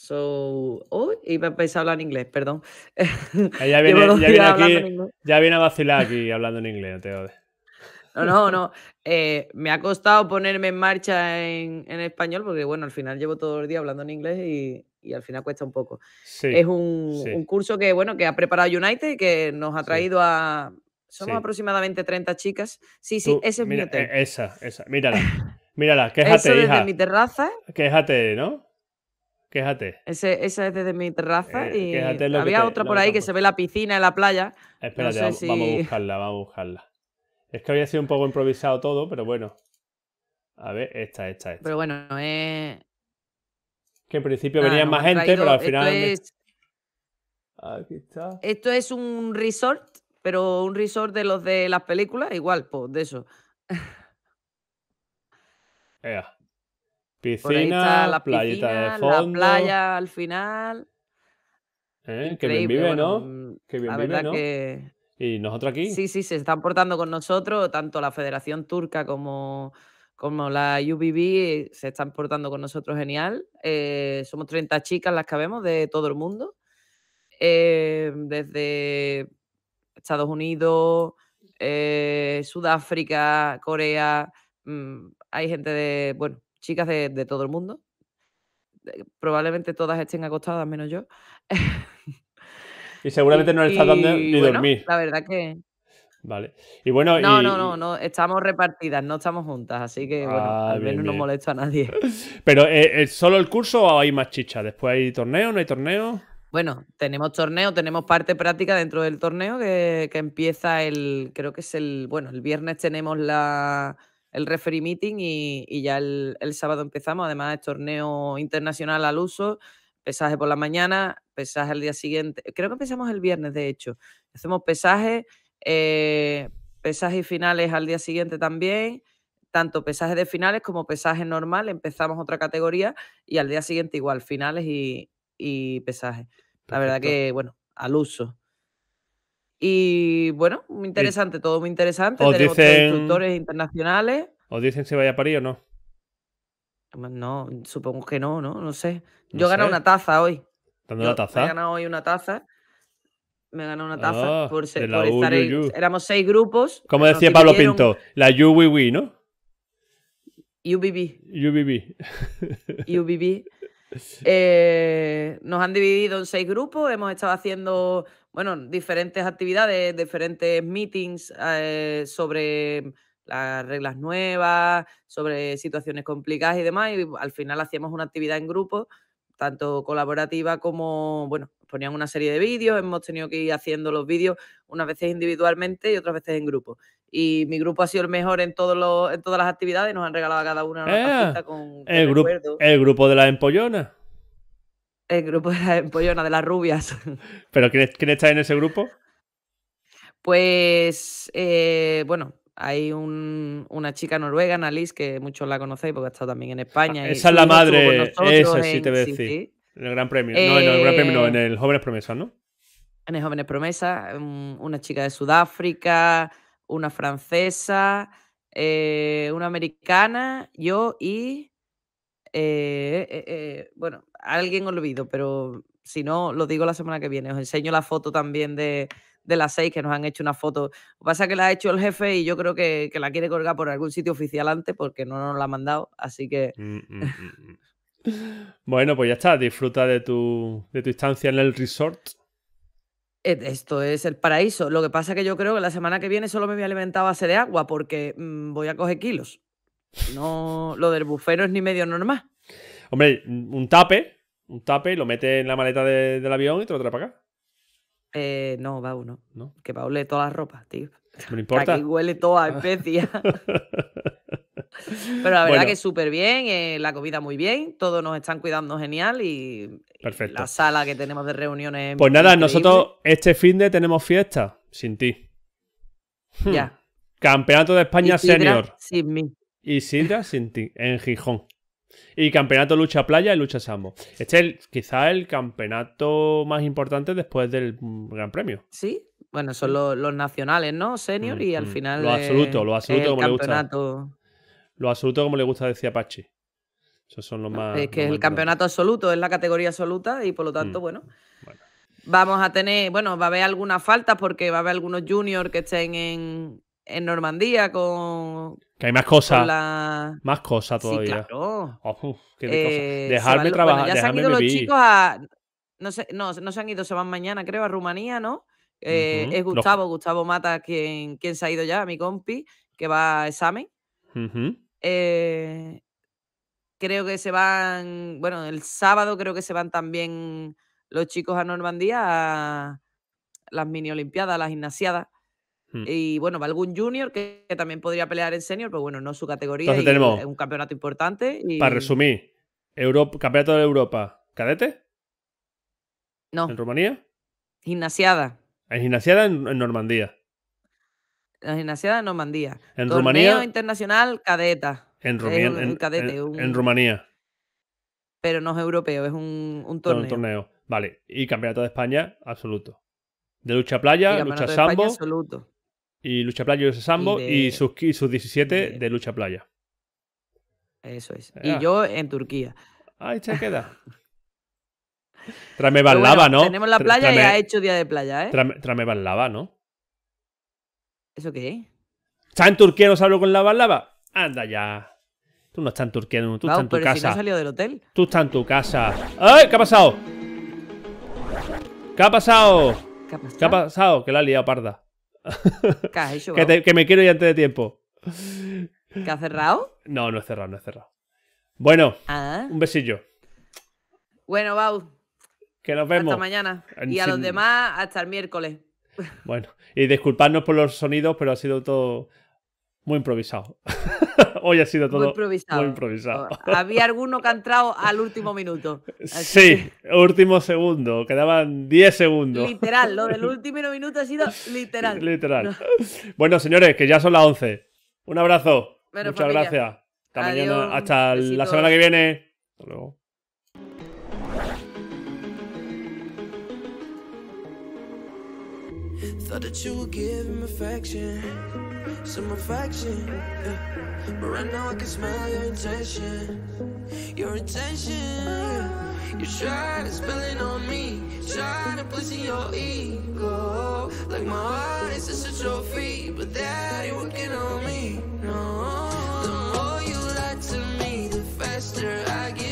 So, oh, iba a empezar a hablar en inglés, perdón. Ah, Ya viene, ya aquí. Ya viene a vacilar aquí hablando en inglés, no te. No, no, no. eh, me ha costado ponerme en marcha en, en español porque, bueno, al final llevo todo el día hablando en inglés y, y al final cuesta un poco. Sí. es un, sí. un curso que, bueno, que ha preparado United y que nos ha Sí. traído a... Somos aproximadamente 30 chicas. Sí, sí, Tú, ese es mira, mi hotel. eh, Esa, esa. Mírala. Mírala. Eso Quéjate, desde hija. mi terraza. Quéjate, ¿no? Quéjate. Ese, esa es desde mi terraza. Eh, y había te- otra por ahí que se ve la piscina en la playa. Espérate, sé vamos, a buscarla, vamos a buscarla. Es que había sido un poco improvisado todo, pero bueno. A ver, esta, esta, esta. Pero bueno, eh, que en principio nada, venía nos más gente, traído- pero al esto final. es- Aquí está. Esto es un resort, pero un resort de los de las películas, igual, pues de eso. Ea. Por ahí está Piscina, la playita de fondo. la playa al final. ¿eh? Que bien vive, bueno, ¿no? mm, Que bien la vive, verdad ¿no? que Y nosotros aquí. sí, sí, se están portando con nosotros, tanto la Federación Turca como, como la UBB se están portando con nosotros genial. Eh, somos 30 chicas las que vemos de todo el mundo, eh, desde Estados Unidos, eh, Sudáfrica, Corea, mm, hay gente de, bueno, chicas de, de todo el mundo. Eh, Probablemente todas estén acostadas, menos yo. Y seguramente no le está dando ni bueno, dormir. La verdad que. Vale. Y bueno, No, y- no, no, no, estamos repartidas, no estamos juntas, así que bueno, Ah, al bien, menos no molesto a nadie. Pero, eh, ¿es solo el curso o hay más chicha? ¿Después hay torneo? ¿No hay torneo? Bueno, tenemos torneo, tenemos parte práctica dentro del torneo que, que empieza el, creo que es el, bueno, el viernes tenemos la, el referee meeting y, y ya el, el sábado empezamos. Además, es torneo internacional al uso, pesaje por la mañana, pesaje al día siguiente. Creo que empezamos el viernes, de hecho. Hacemos pesaje, eh, pesaje y finales al día siguiente también. Tanto pesaje de finales como pesaje normal. Empezamos otra categoría y al día siguiente igual, finales y, y pesaje. La verdad que, bueno, al uso. Y bueno, muy interesante, todo muy interesante. os Tenemos dicen- instructores internacionales. ¿Os dicen si vaya a París o no? No, supongo que no, ¿no? No sé. No Yo he ganado sé. una taza hoy. Dando la Me he taza. ganado hoy una taza. Me he ganado una taza Ah, por, ser- por estar en- UYU. Éramos seis grupos. Como decía Pablo dividieron- Pinto, la UWW, ¿no? UBB. UBB. UBB. Eh, nos han dividido en seis grupos, hemos estado haciendo, bueno, diferentes actividades, diferentes meetings eh, sobre las reglas nuevas, sobre situaciones complicadas y demás, y al final hacíamos una actividad en grupo, tanto colaborativa como, bueno, ponían una serie de vídeos, hemos tenido que ir haciendo los vídeos unas veces individualmente y otras veces en grupo. Y mi grupo ha sido el mejor en, todos los, en todas las actividades, nos han regalado a cada una una Eh, tacita con, con El, grupo, el grupo de las empollonas. El grupo de las empollonas, de las rubias. ¿Pero quién, quién está en ese grupo? Pues, eh, bueno, hay un- una chica noruega, Annalise, que muchos la conocéis porque ha estado también en España. esa es la madre, esa sí en- te voy a decir. sí, En el Gran Premio. No, en el Gran Premio no, en Eh, el Jóvenes Promesas, ¿no? en el Jóvenes Promesa, un- una chica de Sudáfrica, una francesa, eh, una americana, yo y, eh, eh, bueno, alguien olvido, pero si no, lo digo la semana que viene. Os enseño la foto también de, de las seis que nos han hecho una foto. Lo que pasa es que la ha hecho el jefe y yo creo que, que la quiere colgar por algún sitio oficial antes porque no nos la ha mandado. Así que mm, mm, mm. Bueno, pues ya está. Disfruta de tu, de tu estancia en el resort. Eh, esto es el paraíso. Lo que pasa es que yo creo que la semana que viene solo me voy a alimentar a base de agua porque mm, voy a coger kilos. No, lo del bufero es ni medio normal. Hombre, un tape, un tape, lo metes en la maleta de- del avión y te lo traes para acá. Eh, no, va uno. ¿No? Que va a oler todas las ropas, tío. No importa. Aquí huele toda especia. Pero la verdad Bueno. que súper bien, eh, la comida muy bien, todos nos están cuidando genial y Perfecto. la sala que tenemos de reuniones. Pues nada, increíble. nosotros este fin de tenemos fiesta sin ti. Hmm. Ya. Campeonato de España Y Senior. Sin mí. Y Sidra sin ti, en Gijón. Y campeonato lucha playa y lucha sambo. Este es el- quizá el campeonato más importante después del mm, Gran Premio. Sí, bueno, son los, los nacionales, ¿no? Senior Mm, y al mm. final. Lo absoluto, lo absoluto el como le gusta. Lo absoluto como le gusta decir a Pachi. Esos son los más. Es que los es el campeonato absoluto, es la categoría absoluta y por lo tanto, Mm. bueno, Bueno. vamos a tener, bueno, va a haber algunas faltas porque va a haber algunos juniors que estén en, en Normandía con, Que hay más cosas. la... Más cosas Sí, todavía. claro. Oh, qué. Eh, se Dejarme trabajar, Bueno, ya se han ido los chicos a... No, sé, no, no se han ido, se van mañana, creo, a Rumanía, ¿no? Eh, Es los- Gustavo, Gustavo Mata, quien, quien se ha ido ya, mi compi, que va a examen. Ujú. Eh, creo que se van, bueno, el sábado creo que se van también los chicos a Normandía a las mini olimpiadas, a las gimnasiadas. Hmm. Y bueno, va algún junior que, que también podría pelear en senior, pero bueno, no su categoría. Entonces y tenemos, es un campeonato importante. Y... Para resumir, Europa, campeonato de Europa, cadete No, en Rumanía, gimnasiada. en gimnasiada en, en Normandía, La gimnasiada de Normandía. en Torneo Rumanía, internacional cadeta. en, un en- cadete, en- en un- Rumanía, Pero no es europeo, es un, torneo. un torneo. Vale, y campeonato de España absoluto. De lucha playa, lucha de España sambo, absoluto. y lucha playa y lucha sambo, y, de- sus, y sus 17 de- de lucha playa. Eso es. Y yo en Turquía. Ahí se queda. Tráeme Pero lava, bueno, ¿no? Tenemos la playa y ha hecho día de playa, ¿eh? Tráeme lava, ¿no? ¿Eso qué es? ¿Estás en Turquía no hablo con lava lava? Anda ya. Tú no estás en Turquía, no, tú estás en tu pero si no casa. ha salido del hotel. Tú estás en tu casa. ¡Ay! ¿Qué ha pasado? ¿Qué ha pasado? ¿Qué ha pasado? ¿Qué ha pasado? Que la ha liado parda. ¿Qué has hecho, Que, Bau? te- que me quiero ir antes de tiempo. ¿Qué has cerrado? No, no he cerrado, no he cerrado. Bueno, Ah. un besillo. Bueno, Bau, Que nos vemos. hasta mañana. En Y a los demás, hasta el miércoles. Bueno, y disculpadnos por los sonidos, pero ha sido todo muy improvisado. Hoy ha sido todo Muy improvisado. muy improvisado. O- Había alguno que ha entrado al último minuto. Así Sí, último segundo. Quedaban 10 que, segundos. literal, lo del último minuto ha sido literal. Literal. No. Bueno, señores, que ya son las 11. Un abrazo. Muchas familia. gracias. Hasta Adiós, mañana. Hasta la semana que viene. Hasta luego. Thought that you would give him affection. some affection. Yeah. But right now I can smell your intention. Your intention. Yeah. You're trying to spill it on me. Trying to please your ego. Like my heart is just a trophy. But that ain't working on me. No. The more you lie to me, the faster I get